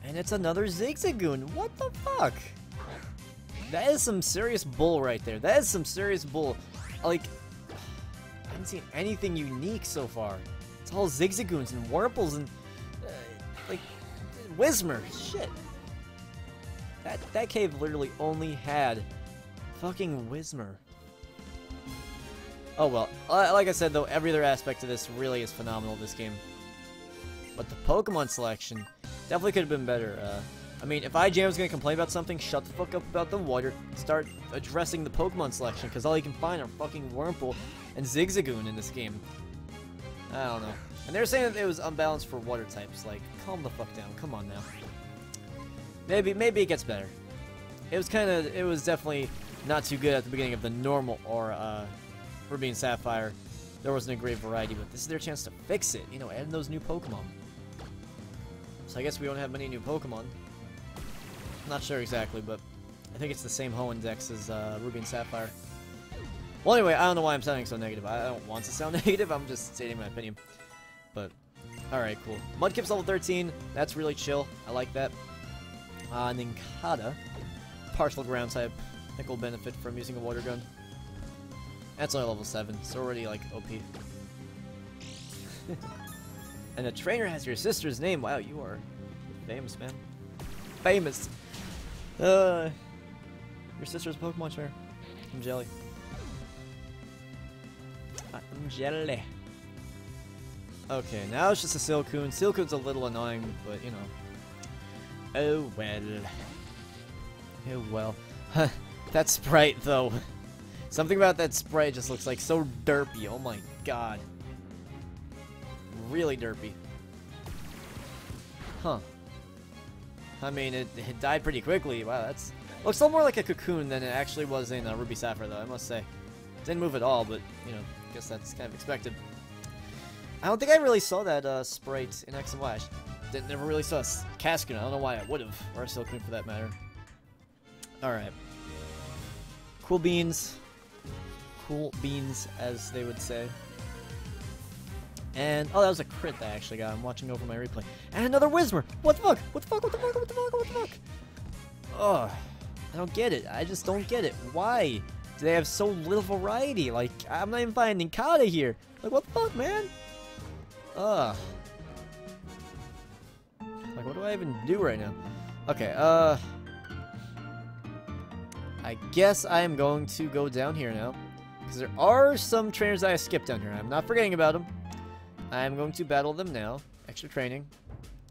And it's another Zigzagoon. What the fuck? That is some serious bull right there. That is some serious bull. Like, I haven't seen anything unique so far. It's all Zigzagoons and Wurmples and, uh, like, Whismur. Shit. That, that cave literally only had fucking Whismur. Oh well, uh, like I said though, every other aspect of this really is phenomenal this game. But the Pokemon selection definitely could have been better. Uh, I mean, if IGN was going to complain about something, shut the fuck up about the water, start addressing the Pokemon selection, because all you can find are fucking Wurmple and Zigzagoon in this game. I don't know. And they're saying that it was unbalanced for water types, like, calm the fuck down, come on now. Maybe, maybe it gets better. It was kind of, it was definitely not too good at the beginning of the normal or uh, Ruby and Sapphire. There wasn't a great variety, but this is their chance to fix it. You know, add those new Pokemon. So I guess we don't have many new Pokemon. Not sure exactly, but I think it's the same Ho index as uh, Ruby and Sapphire. Well, anyway, I don't know why I'm sounding so negative. I don't want to sound [laughs] negative. I'm just stating my opinion. But, alright, cool. Mudkip's level 13. That's really chill. I like that. Uh, Nincada. Partial ground type. I think will benefit from using a water gun. That's only level 7, so already, like, OP. [laughs] and the trainer has your sister's name. Wow, you are famous, man. Famous. Uh, your sister's Pokemon trainer. I'm jelly. I'm jelly. Okay, now it's just a Silcoon. Silcoon's a little annoying, but you know. Oh well. Oh well. [laughs] that sprite, though. Something about that sprite just looks like so derpy. Oh my god. Really derpy. Huh. I mean, it, it died pretty quickly. Wow, that's... Looks a little more like a cocoon than it actually was in uh, Ruby Sapphire, though, I must say. Didn't move at all, but, you know, I guess that's kind of expected. I don't think I really saw that uh, sprite in X and Y. Didn't, never really saw a Cascoon. I don't know why I would have, or a Silcoon for that matter. Alright. Cool beans. Cool beans, as they would say. And, oh, that was a crit that I actually got. I'm watching over my replay. And another Whismur! What the fuck? What the fuck? What the fuck? What the fuck? What the fuck? Ugh. I don't get it. I just don't get it. Why? Do they have so little variety? Like, I'm not even finding Kata here. Like, what the fuck, man? Ugh. Like, what do I even do right now? Okay, uh... I guess I am going to go down here now. Because there are some trainers that I skipped down here. I'm not forgetting about them. I'm going to battle them now. Extra training.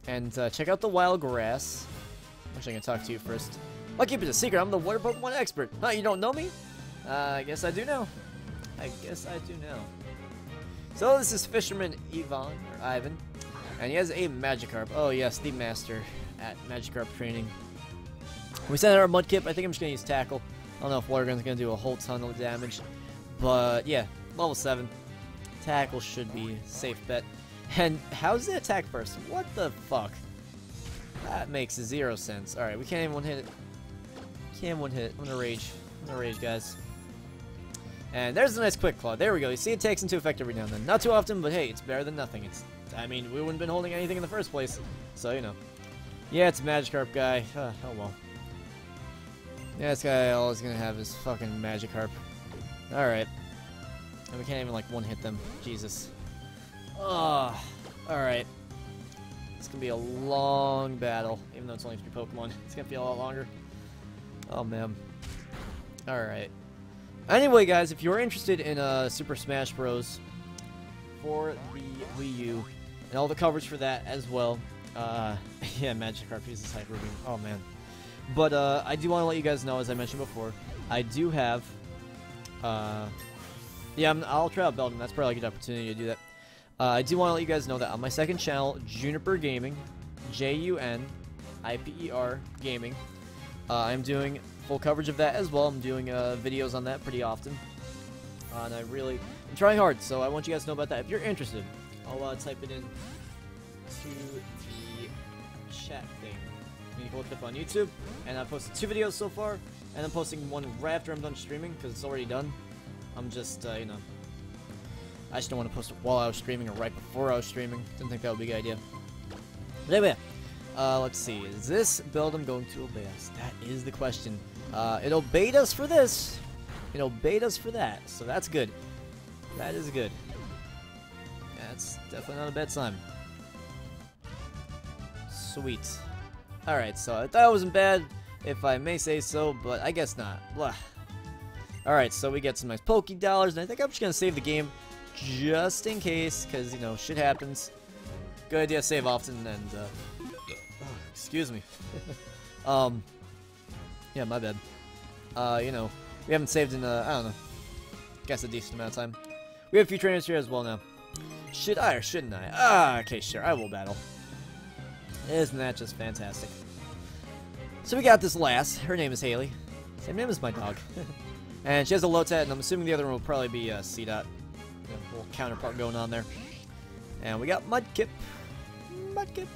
And uh, check out the wild grass. Wish I could talk to you first. I'll keep it a secret. I'm the water Pokemon expert. Huh, you don't know me? Uh, I guess I do now. I guess I do now. So this is Fisherman Ivan, or Ivan. And he has a Magikarp. Oh yes, the master at Magikarp training. We sent out our Mudkip. I think I'm just going to use Tackle. I don't know if Water Gun's going to do a whole ton of damage. But yeah, level 7. Tackle should be safe bet. And how's the attack first? What the fuck? That makes zero sense. Alright, we can't even one hit it. Can't one hit. I'm gonna rage. I'm gonna rage, guys. And there's a nice quick claw. There we go. You see it takes into effect every now and then. Not too often, but hey, it's better than nothing. It's I mean, we wouldn't have been holding anything in the first place. So, you know. Yeah, it's Magikarp guy. Uh, oh well. Yeah, this guy always gonna have his fucking Magikarp. Alright. And we can't even, like, one-hit them. Jesus. Ugh. Alright. It's gonna be a long battle, even though it's only three Pokemon. [laughs] It's gonna be a lot longer. Oh, man. Alright. Anyway, guys, if you're interested in uh, Super Smash Bros. for the Wii U, and all the coverage for that as well, uh, [laughs] yeah, Magikarp uses Hyper Beam. Oh, man. But uh, I do want to let you guys know, as I mentioned before, I do have. Uh, yeah, I'm, I'll try out Beldum. That's probably a good opportunity to do that. Uh, I do want to let you guys know that on my second channel, Juniper Gaming, J U N I P E R Gaming, uh, I'm doing full coverage of that as well. I'm doing uh, videos on that pretty often. Uh, and I really I'm trying hard, so I want you guys to know about that. If you're interested, I'll uh, type it in to. Can up on YouTube. And I've posted two videos so far, and I'm posting one right after I'm done streaming, because it's already done. I'm just, uh, you know, I just don't want to post it while I was streaming or right before I was streaming. Didn't think that would be a good idea. But anyway, uh, let's see. Is this build I'm going to obey us? That is the question. Uh, it obeyed us for this. It obeyed us for that. So that's good. That is good. That's definitely not a bad sign. Sweet. Alright, so I thought it wasn't bad, if I may say so, but I guess not. Blah. Alright, so we get some nice Poke Dollars, and I think I'm just going to save the game just in case, because, you know, shit happens. Good idea to save often, and, uh, excuse me. [laughs] um, yeah, my bad. Uh, you know, we haven't saved in, uh, I don't know, guess a decent amount of time. We have a few trainers here as well now. Should I or shouldn't I? Ah, okay, sure, I will battle. Isn't that just fantastic? So we got this lass. Her name is Haley. Same name as my dog. [laughs] and she has a Lotad, and I'm assuming the other one will probably be uh, Seedot. A little counterpart going on there. And we got Mudkip. Mudkip.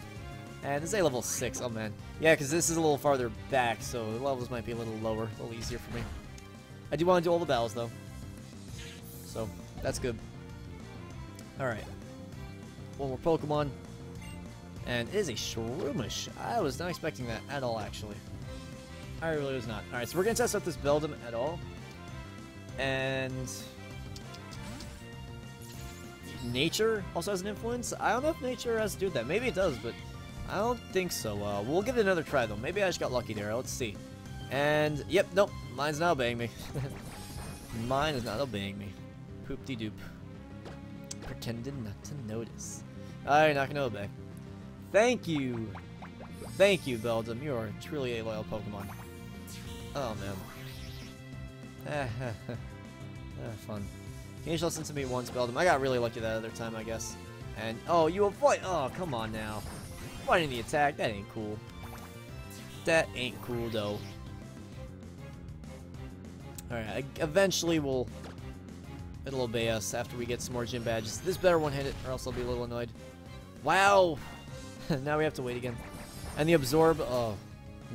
And this is a level 6. Oh, man. Yeah, because this is a little farther back, so the levels might be a little lower, a little easier for me. I do want to do all the battles, though. So, that's good. Alright. One more Pokemon. And it is a Shroomish. I was not expecting that at all, actually. I really was not. Alright, so we're going to test out this Beldum at all. And... Nature also has an influence. I don't know if nature has to do with that. Maybe it does, but I don't think so. Uh, we'll give it another try, though. Maybe I just got lucky there. Let's see. And, yep, nope. Mine's not obeying me. [laughs] Mine is not obeying me. Poop-de-doop. Pretended not to notice. Alright, not gonna obey. Thank you! Thank you, Beldum. You are truly a loyal Pokemon. Oh, man. [laughs] ah, fun. Can you just listen to me once, Beldum? I got really lucky that other time, I guess. And, oh, you avoid- oh, come on now. Avoiding the attack, that ain't cool. That ain't cool, though. Alright, eventually we'll... It'll obey us after we get some more gym badges. This better one hit it, or else I'll be a little annoyed. Wow! [laughs] now we have to wait again. And the absorb, oh,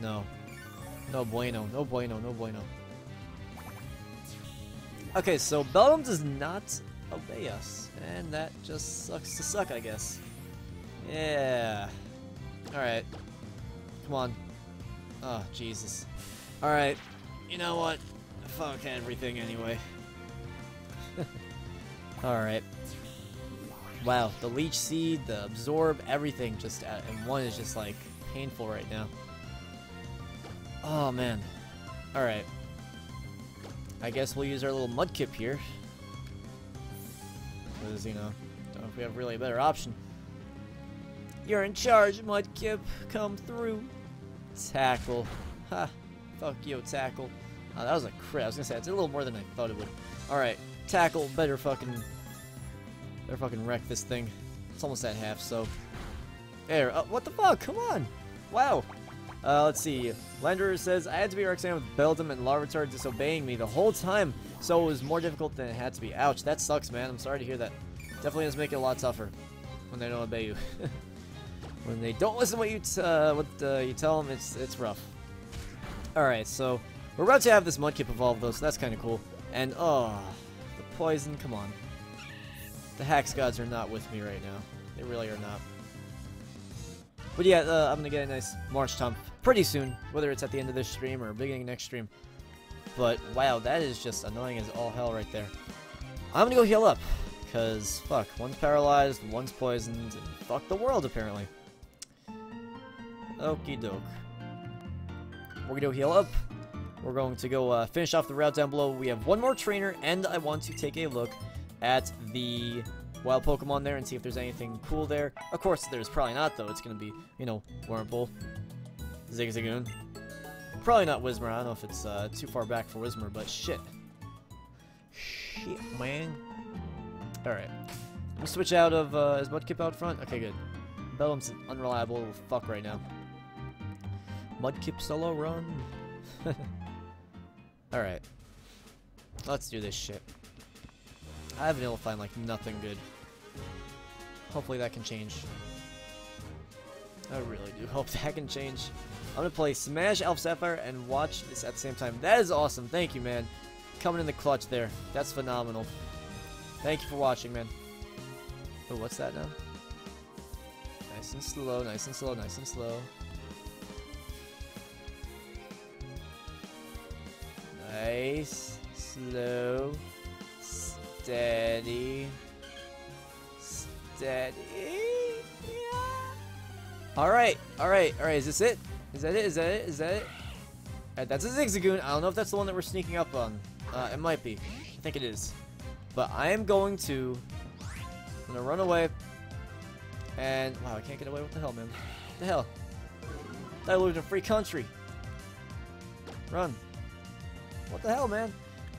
no. No bueno, no bueno, no bueno. Okay, so Beldum does not obey us. And that just sucks to suck, I guess. Yeah. Alright. Come on. Oh, Jesus. Alright. You know what? Fuck everything anyway. [laughs] Alright. Wow, the Leech Seed, the Absorb, everything just uh, and one is just like painful right now. Oh man. Alright. I guess we'll use our little Mudkip here. Because, you know, don't know if we have really a better option. You're in charge, Mudkip. Come through. Tackle. Ha. Fuck you, tackle. Oh, that was a crit. I was gonna say, it's a little more than I thought it would. Alright. Tackle. Better fucking... Better fucking wreck this thing. It's almost at half, so... There. Uh, what the fuck? Come on. Wow. Uh, let's see. Landerer says, I had to be Roxanne with Beldum and Larvitar disobeying me the whole time, so it was more difficult than it had to be. Ouch, that sucks, man. I'm sorry to hear that. Definitely does make it a lot tougher when they don't obey you. [laughs] when they don't listen what you uh, what uh, you tell them, it's it's rough. All right, so we're about to have this Mudkip evolve though, so that's kind of cool. And oh, the poison, come on. The Hax gods are not with me right now. They really are not. But yeah, uh, I'm gonna get a nice March Marshtomp pretty soon, whether it's at the end of this stream or beginning next stream. But wow, that is just annoying as all hell right there. I'm gonna go heal up, because fuck, one's paralyzed, one's poisoned, and fuck the world apparently. Okie doke. We're gonna go heal up. We're going to go uh, finish off the route down below. We have one more trainer, and I want to take a look at the wild Pokemon there and see if there's anything cool there. Of course, there's probably not, though. It's going to be, you know, Wurmple, Zigzagoon. Probably not Whismur. I don't know if it's uh, too far back for Whismur, but shit. Shit, man. Alright. We'll switch out of, uh, is Mudkip out front? Okay, good. Beldum's an unreliable fuck right now. Mudkip solo run. [laughs] Alright. Let's do this shit. I have been able to find like nothing good. Hopefully that can change. I really do hope that can change. I'm gonna play Smash Alpha Sapphire and watch this at the same time. That is awesome. Thank you, man. Coming in the clutch there. That's phenomenal. Thank you for watching, man. Oh, what's that now? Nice and slow, nice and slow, nice and slow. Nice, slow, steady, steady. Yeah. All right, all right, all right. Is this it? Is that it? Is that it? Is that it? Alright, that's a Zigzagoon. I don't know if that's the one that we're sneaking up on. Uh, it might be. I think it is. But I am going to... I'm gonna run away. And... Wow, I can't get away. What the hell, man? What the hell? I live in a free country. Run. What the hell, man?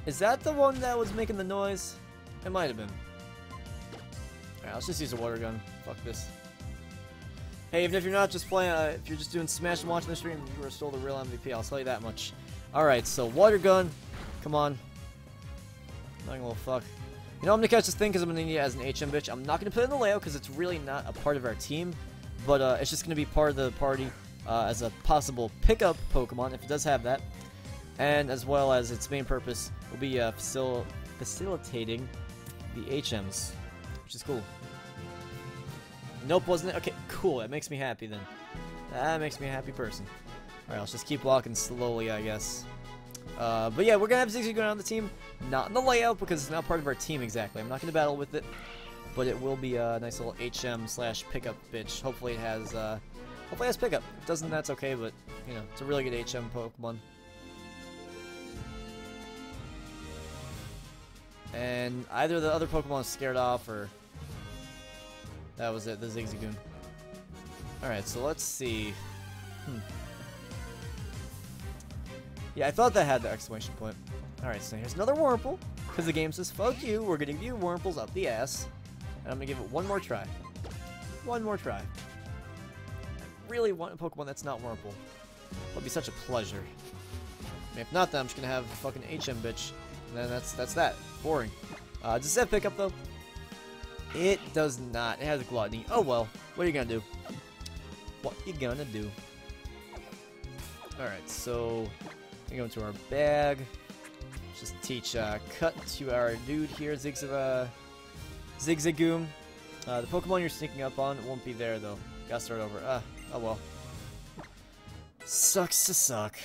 Is that the one that was making the noise? It might have been. Alright, let's just use a water gun. Fuck this. Hey, even if you're not just playing, uh, if you're just doing Smash and watching the stream, you are still the real MVP. I'll tell you that much. Alright, so water gun. Come on. Annoying little fuck. You know, I'm gonna catch this thing because I'm gonna need it as an HM bitch. I'm not gonna put it in the layout because it's really not a part of our team, but uh, it's just gonna be part of the party uh, as a possible pickup Pokemon if it does have that, and as well as its main purpose will be uh, facil facilitating the HMs, which is cool. Nope, wasn't it? Okay, cool. That makes me happy then. That makes me a happy person. Alright, let's just keep walking slowly, I guess. Uh, but yeah, we're gonna have Ziggy going on the team. Not in the layout because it's not part of our team exactly. I'm not gonna battle with it, but it will be a nice little HM slash pickup bitch. Hopefully it has, uh, hopefully it has pickup. If it doesn't, that's okay, but, you know, it's a really good HM Pokemon. And either the other Pokemon scared off or that was it, the Zigzagoon. Alright, so let's see. Hmm. Yeah, I thought that had the exclamation point. Alright, so here's another Wurmple. Because the game says, fuck you, we're give you Wurmples up the ass. And I'm gonna give it one more try. One more try. I really want a Pokemon that's not Wurmple. It'll be such a pleasure. I mean, if not, then I'm just gonna have fucking HM bitch. And then that's that's that. Boring. Uh, does that pick up though? It does not. It has a gluttony. Oh well. What are you gonna do? What you gonna do? Alright, so we go into our bag. Just teach uh, cut to our dude here, Zigzag uh, Zigzagoon. Uh, the Pokemon you're sneaking up on won't be there though. Gotta start over. Ah, oh well. Sucks to suck.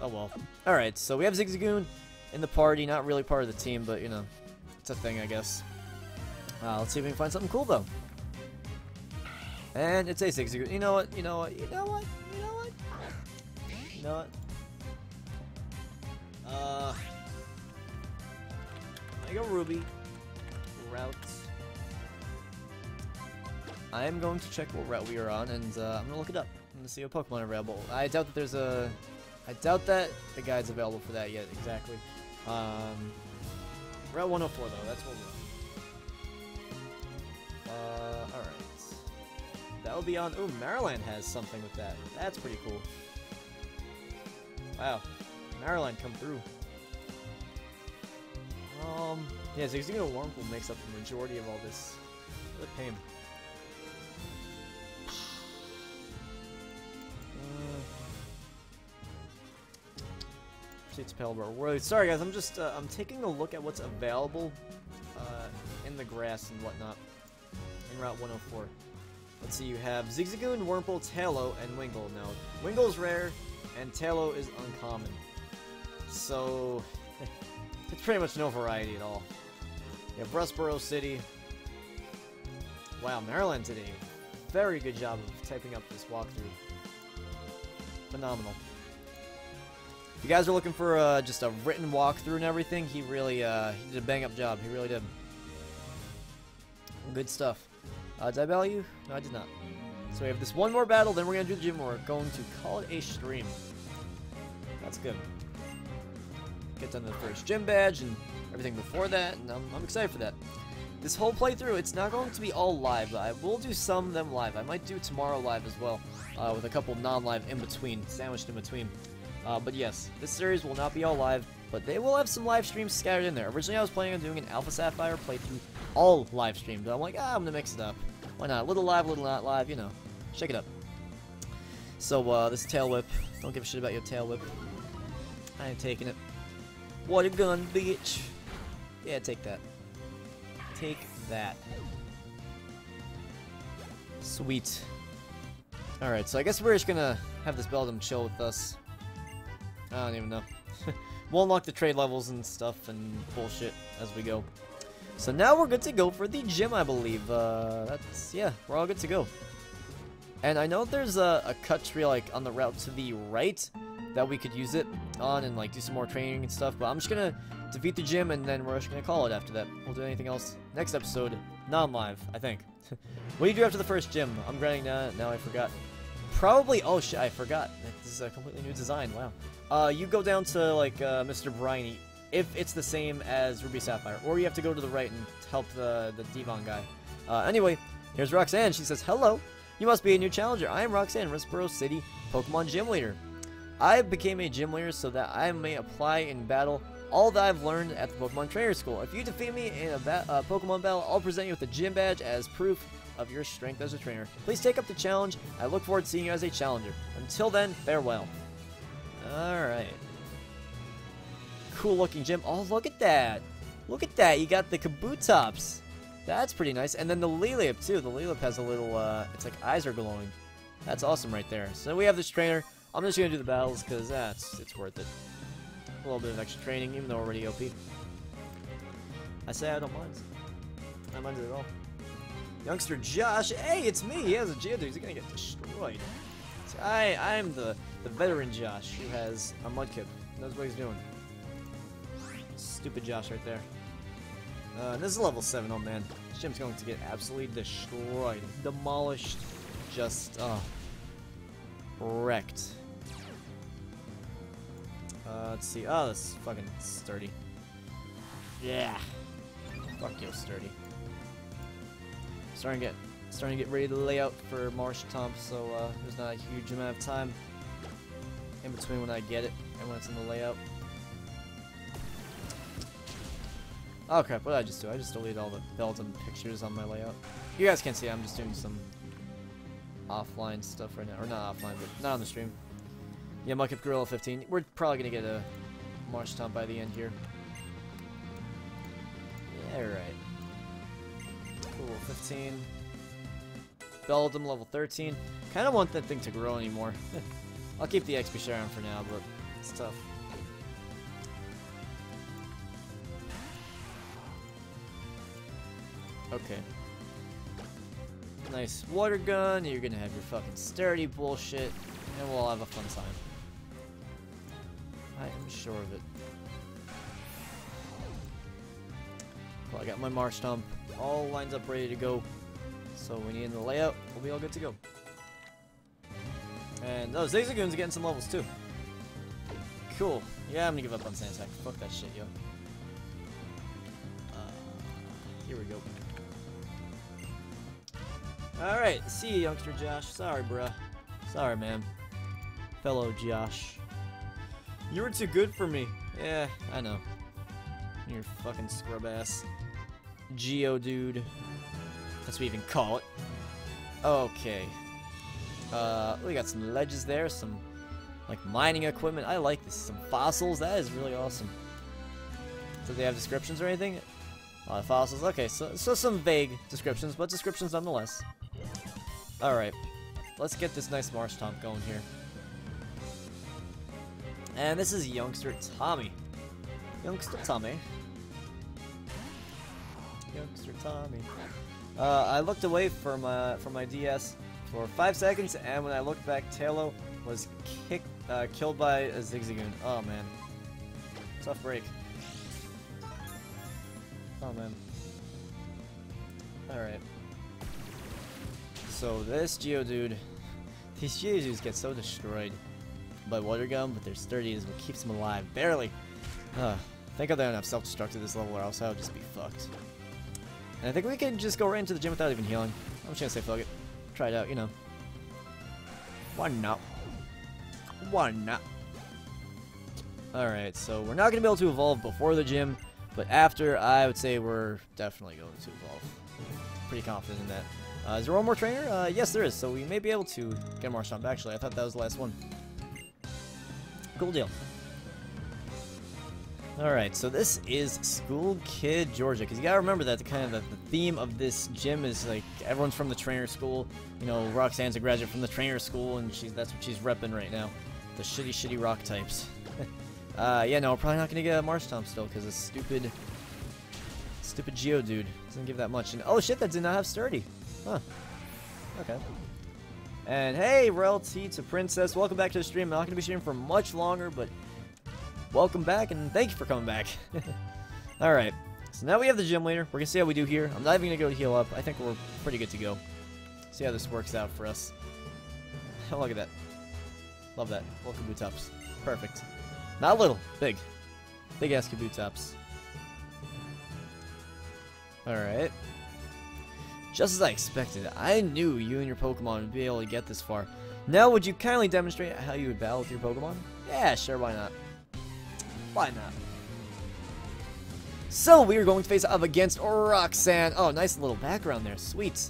Oh well. Alright, so we have Zigzagoon in the party, not really part of the team, but you know, it's a thing I guess. Uh, let's see if we can find something cool though. And it's a six. You know what? You know what? You know what? You know what? You know what? Uh, I go Ruby. Route. I am going to check what route we are on, and uh, I'm gonna look it up. I'm gonna see what Pokemon are available. I doubt that there's a. I doubt that the guide's available for that yet. Exactly. Um, route 104 though. That's what we're on. Uh, all right. That'll be on. Ooh, Maryland has something with that. That's pretty cool. Wow, Maryland come through. Um, yeah, Zigzagoon Wurmple makes up the majority of all this. What a pain. Uh, It's Pelbar. Wait, sorry guys, I'm just uh, I'm taking a look at what's available uh, in the grass and whatnot in Route 104. Let's see, you have Zigzagoon, Wurmple, Taillow, and Wingull. Now, Wingull's rare, and Taillow is uncommon. So, [laughs] it's pretty much no variety at all. You have Rustboro City. Wow, Maryland today. Very good job of typing up this walkthrough. Phenomenal. If you guys are looking for uh, just a written walkthrough and everything, he really uh, he did a bang up job. He really did. Good stuff. Uh, did I battle you? No, I did not. So we have this one more battle, then we're going to do the gym, we're going to call it a stream. That's good. Get done the first gym badge and everything before that, and I'm, I'm excited for that. This whole playthrough, it's not going to be all live, but I will do some of them live. I might do tomorrow live as well, uh, with a couple non-live in between, sandwiched in between. Uh, but yes, this series will not be all live, but they will have some live streams scattered in there. Originally, I was planning on doing an Alpha Sapphire playthrough all live stream, but I'm like, ah, I'm gonna mix it up. Why not? A little live, a little not live, you know. Shake it up. So, uh, this tail whip. Don't give a shit about your tail whip. I ain't taking it. What a gun, bitch. Yeah, take that. Take that. Sweet. Alright, so I guess we're just gonna have this Beldum chill with us. I don't even know. [laughs] we'll unlock the trade levels and stuff and bullshit as we go. So now we're good to go for the gym, I believe. Uh, that's, yeah, we're all good to go. And I know there's a, a cut tree, like, on the route to the right that we could use it on and, like, do some more training and stuff. But I'm just gonna defeat the gym, and then we're just gonna call it after that. We'll do anything else next episode, non-live, I think. [laughs] what do you do after the first gym? I'm grinding now, now I forgot. Probably, oh shit, I forgot. This is a completely new design, wow. Uh, you go down to, like, uh, Mr. Briny, if it's the same as Ruby Sapphire, or you have to go to the right and help the, the Devon guy. Uh, anyway, here's Roxanne. She says, Hello, you must be a new challenger. I am Roxanne, Rustboro City Pokemon Gym Leader. I became a gym leader so that I may apply in battle all that I've learned at the Pokemon Trainer School. If you defeat me in a ba uh, Pokemon battle, I'll present you with a gym badge as proof of your strength as a trainer. Please take up the challenge. I look forward to seeing you as a challenger. Until then, farewell. Alright. Cool looking gym. Oh, look at that. Look at that. You got the Kabutops. That's pretty nice. And then the Lileep, too. The Lileep has a little, uh, it's like eyes are glowing. That's awesome right there. So we have this trainer. I'm just going to do the battles because that's, it's worth it. A little bit of extra training, even though we're already OP. I say I don't mind. I don't mind it at all. Youngster Josh, hey, it's me. He has a Geodude. He's gonna get destroyed. I, I'm the the veteran Josh who has a Mudkip. Knows what he's doing. Stupid Josh right there. Uh, this is level 7. Oh man, this gym's going to get absolutely destroyed, demolished, just oh, wrecked. Uh, let's see. Oh, this is fucking sturdy. Yeah. Fuck you, sturdy. Starting to get starting to get ready to lay out for Marshtomp, so uh, there's not a huge amount of time in between when I get it and when it's in the layout. Oh crap, what did I just do? I just deleted all the Beldum pictures on my layout. You guys can't see, I'm just doing some offline stuff right now. Or not offline, but not on the stream. Yeah, Mudkip Gorilla 15. We're probably gonna get a Marshtomp by the end here. Yeah, right. Cool, 15. Beldum level 13. Kind of want that thing to grow anymore. [laughs] I'll keep the XP share on for now, but it's tough. Okay. Nice water gun, you're gonna have your fucking sturdy bullshit, and we'll have a fun time. I am sure of it. Well, I got my Marshtomp all lined up ready to go. So when you in the layout, we'll be all good to go. And those oh, Zigzagoon's are getting some levels too. Cool. Yeah, I'm gonna give up on Sand Attack. Fuck that shit, yo. Uh, here we go. Alright, see you, youngster Josh. Sorry, bruh. Sorry, man. Fellow Josh. You were too good for me. Yeah, I know. You're fucking scrub ass. Geodude. That's what we even call it. Okay. Uh, we got some ledges there, some like mining equipment. I like this. Some fossils. That is really awesome. Do they have descriptions or anything? A lot of fossils. Okay, so so some vague descriptions, but descriptions nonetheless. All right, let's get this nice Marshtomp going here. And this is youngster Tommy. Youngster Tommy. Youngster Tommy. Uh, I looked away from uh, from my DS for five seconds, and when I looked back, Taillow was kicked, uh, killed by a Zigzagoon. Oh man, tough break. Oh man. All right. So this Geodude, these Geodudes get so destroyed by Water Gun, but their sturdy is what keeps them alive, barely. Uh, thank God they don't have self-destruct at this level, or else I would just be fucked. And I think we can just go right into the gym without even healing. I'm just gonna say fuck it. Try it out, you know. Why not? Why not? Alright, so we're not gonna be able to evolve before the gym, but after, I would say we're definitely going to evolve. Pretty confident in that. Uh, is there one more trainer? Uh, yes, there is, so we may be able to get more stomp. Actually, I thought that was the last one. Cool deal. Alright, so this is School Kid Georgia, because you gotta remember that the kind of the, the, theme of this gym is like everyone's from the trainer school. You know, Roxanne's a graduate from the trainer school, and she's that's what she's repping right now. The shitty, shitty rock types. [laughs] uh, yeah, no, probably not gonna get a Marshtomp still, because this stupid, stupid Geodude doesn't give that much. And oh shit, that did not have sturdy. Huh. Okay. And hey, T to Princess, welcome back to the stream. I'm not gonna be streaming for much longer, but welcome back, and thank you for coming back. [laughs] Alright, so now we have the gym leader. We're going to see how we do here. I'm not even going to go heal up. I think we're pretty good to go. See how this works out for us. [laughs] Look at that. Love that. Welcome Kabutops. Perfect. Not little. Big. Big ass Kabutops. Alright. Just as I expected, I knew you and your Pokemon would be able to get this far. Now, would you kindly demonstrate how you would battle with your Pokemon? Yeah, sure, why not? Why not? So we are going to face off against Roxanne. Oh, nice little background there. Sweet.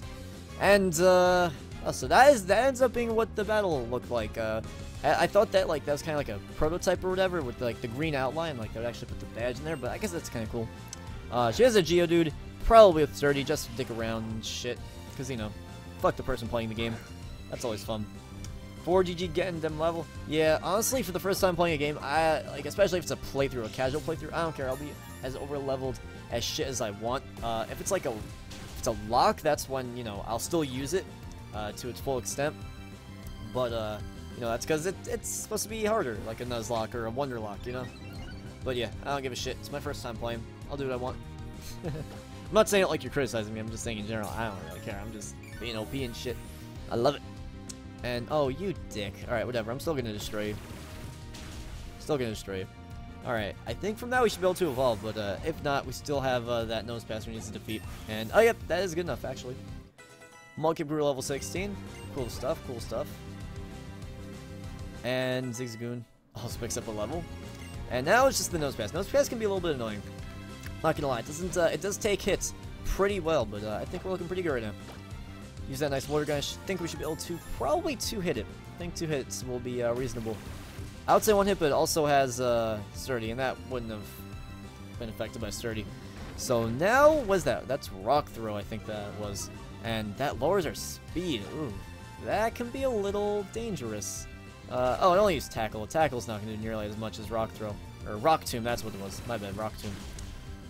And, uh, oh, so that is, that ends up being what the battle looked like. Uh, I, I thought that, like, that was kind of like a prototype or whatever with, like, the green outline. Like, they would actually put the badge in there, but I guess that's kind of cool. Uh, she has a Geodude, probably with Sturdy, just to dick around shit. Because, you know, fuck the person playing the game. That's always fun. 4GG getting them level. Yeah, honestly, for the first time playing a game, I like especially if it's a playthrough, a casual playthrough. I don't care. I'll be as over leveled as shit as I want. Uh, if it's like a, if it's a lock, that's when you know I'll still use it uh, to its full extent. But uh, you know that's because it, it's supposed to be harder, like a Nuzlocke or a Wonderlocke, you know. But yeah, I don't give a shit. It's my first time playing. I'll do what I want. [laughs] I'm not saying it like you're criticizing me. I'm just saying in general. I don't really care. I'm just being OP and shit. I love it. And, oh, you dick. Alright, whatever. I'm still gonna destroy you. Still gonna destroy you. Alright, I think from that we should be able to evolve, but uh, if not, we still have uh, that Nosepass we need to defeat. And, oh, yep, that is good enough, actually. Monkey Brew level 16. Cool stuff, cool stuff. And Zigzagoon [laughs] also picks up a level. And now it's just the Nosepass. Nose Pass can be a little bit annoying. Not gonna lie, it doesn't. Uh, it does take hits pretty well, but uh, I think we're looking pretty good right now. Use that nice water gun. I think we should be able to probably two-hit it. I think two hits will be uh, reasonable. I would say one hit, but it also has uh, Sturdy, and that wouldn't have been affected by Sturdy. So now, what's that? That's Rock Throw, I think that was. And that lowers our speed. Ooh, that can be a little dangerous. Uh, oh, it only used Tackle. Tackle's not going to do nearly as much as Rock Throw. Or Rock Tomb, that's what it was. My bad, Rock Tomb.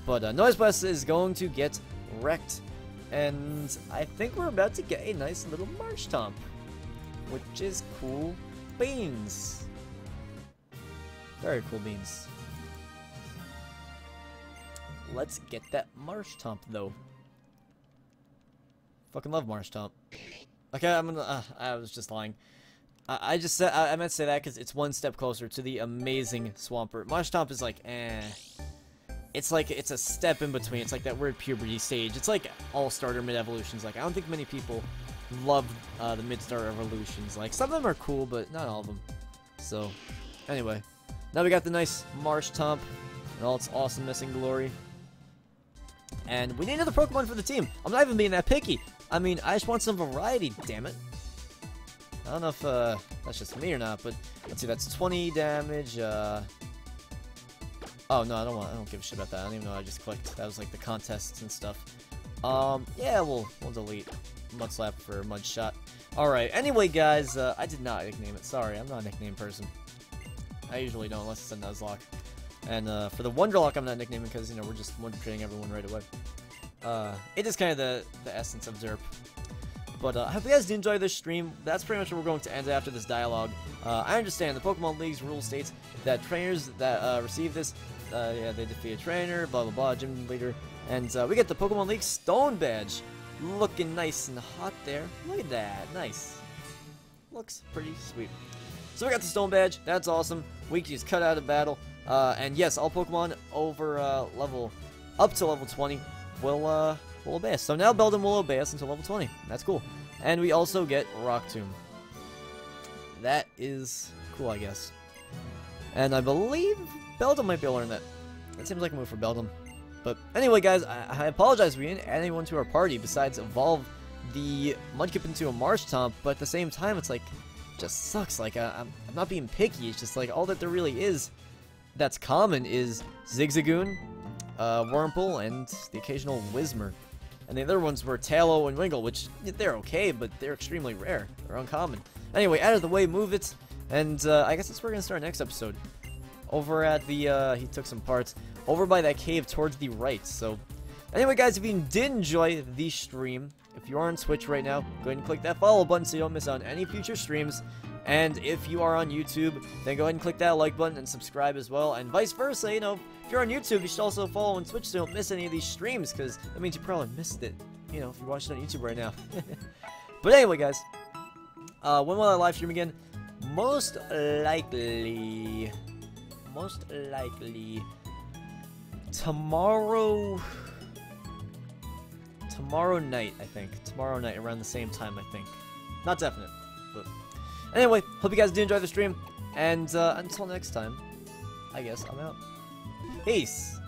But uh, Nosepass is going to get wrecked And I think we're about to get a nice little Marshtomp, which is cool beans. Very cool beans. Let's get that Marshtomp, though. Fucking love Marshtomp. Okay, I'm gonna. Uh, I was just lying. I, I just said I, I meant to say that because it's one step closer to the amazing Swampert. Marshtomp is like, eh. It's like it's a step in between. It's like that weird puberty stage. It's like all starter mid evolutions. Like I don't think many people love uh, the mid starter evolutions. Like some of them are cool, but not all of them. So, anyway, now we got the nice Marshtomp and all its awesomeness and glory. And we need another Pokemon for the team. I'm not even being that picky. I mean, I just want some variety, damn it. I don't know if uh, that's just me or not, but let's see, that's 20 damage. Uh... Oh, no, I don't want, I don't give a shit about that. I don't even know I just clicked. That was like the contests and stuff. Um, yeah, we'll, we'll delete Mudslap for Mudshot. Alright, anyway, guys, uh, I did not nickname it. Sorry, I'm not a nickname person. I usually don't unless it's a Nuzlocke. And uh, for the Wonderlocke, I'm not nicknaming because, you know, we're just Wonder Trading everyone right away. Uh, it is kind of the, the essence of Zerp. But uh, I hope you guys did enjoy this stream. That's pretty much where we're going to end after this dialogue. Uh, I understand the Pokemon League's rule states that trainers that uh, receive this, uh, yeah, they defeat a trainer, blah blah blah, gym leader, and uh, we get the Pokemon League Stone Badge. Looking nice and hot there. Look at that, nice. Looks pretty sweet. So we got the Stone Badge, that's awesome. We can just cut out of battle. Uh, and yes, all Pokemon over level, up to level 20 will uh, will obey us. So now Beldum will obey us until level 20. That's cool. And we also get Rock Tomb. That is cool, I guess. And I believe Beldum might be able to learn that. It seems like a move for Beldum. But anyway, guys, I, I apologize we didn't add anyone to our party besides evolve the Mudkip into a Marsh Marshtomp, but at the same time, it's like, just sucks. Like, I, I'm, I'm not being picky. It's just like, all that there really is that's common is Zigzagoon, uh, Wurmple, and the occasional Whismur. And the other ones were Taillow and Wingull, which they're okay, but they're extremely rare. They're uncommon. Anyway, out of the way, move it. And uh, I guess that's where we're going to start next episode. Over at the, uh, he took some parts, over by that cave towards the right. So, anyway, guys, if you did enjoy the stream, if you are on Twitch right now, go ahead and click that follow button so you don't miss out on any future streams. And if you are on YouTube, then go ahead and click that like button and subscribe as well. And vice versa, you know, if you're on YouTube, you should also follow on Twitch so you don't miss any of these streams, because that means you probably missed it, you know, if you're watching on YouTube right now. [laughs] but anyway, guys, uh, when will I live stream again? Most likely, most likely, tomorrow, tomorrow night, I think. Tomorrow night, around the same time, I think. Not definite, but anyway, hope you guys did enjoy the stream, and uh, until next time, I guess I'm out. Peace.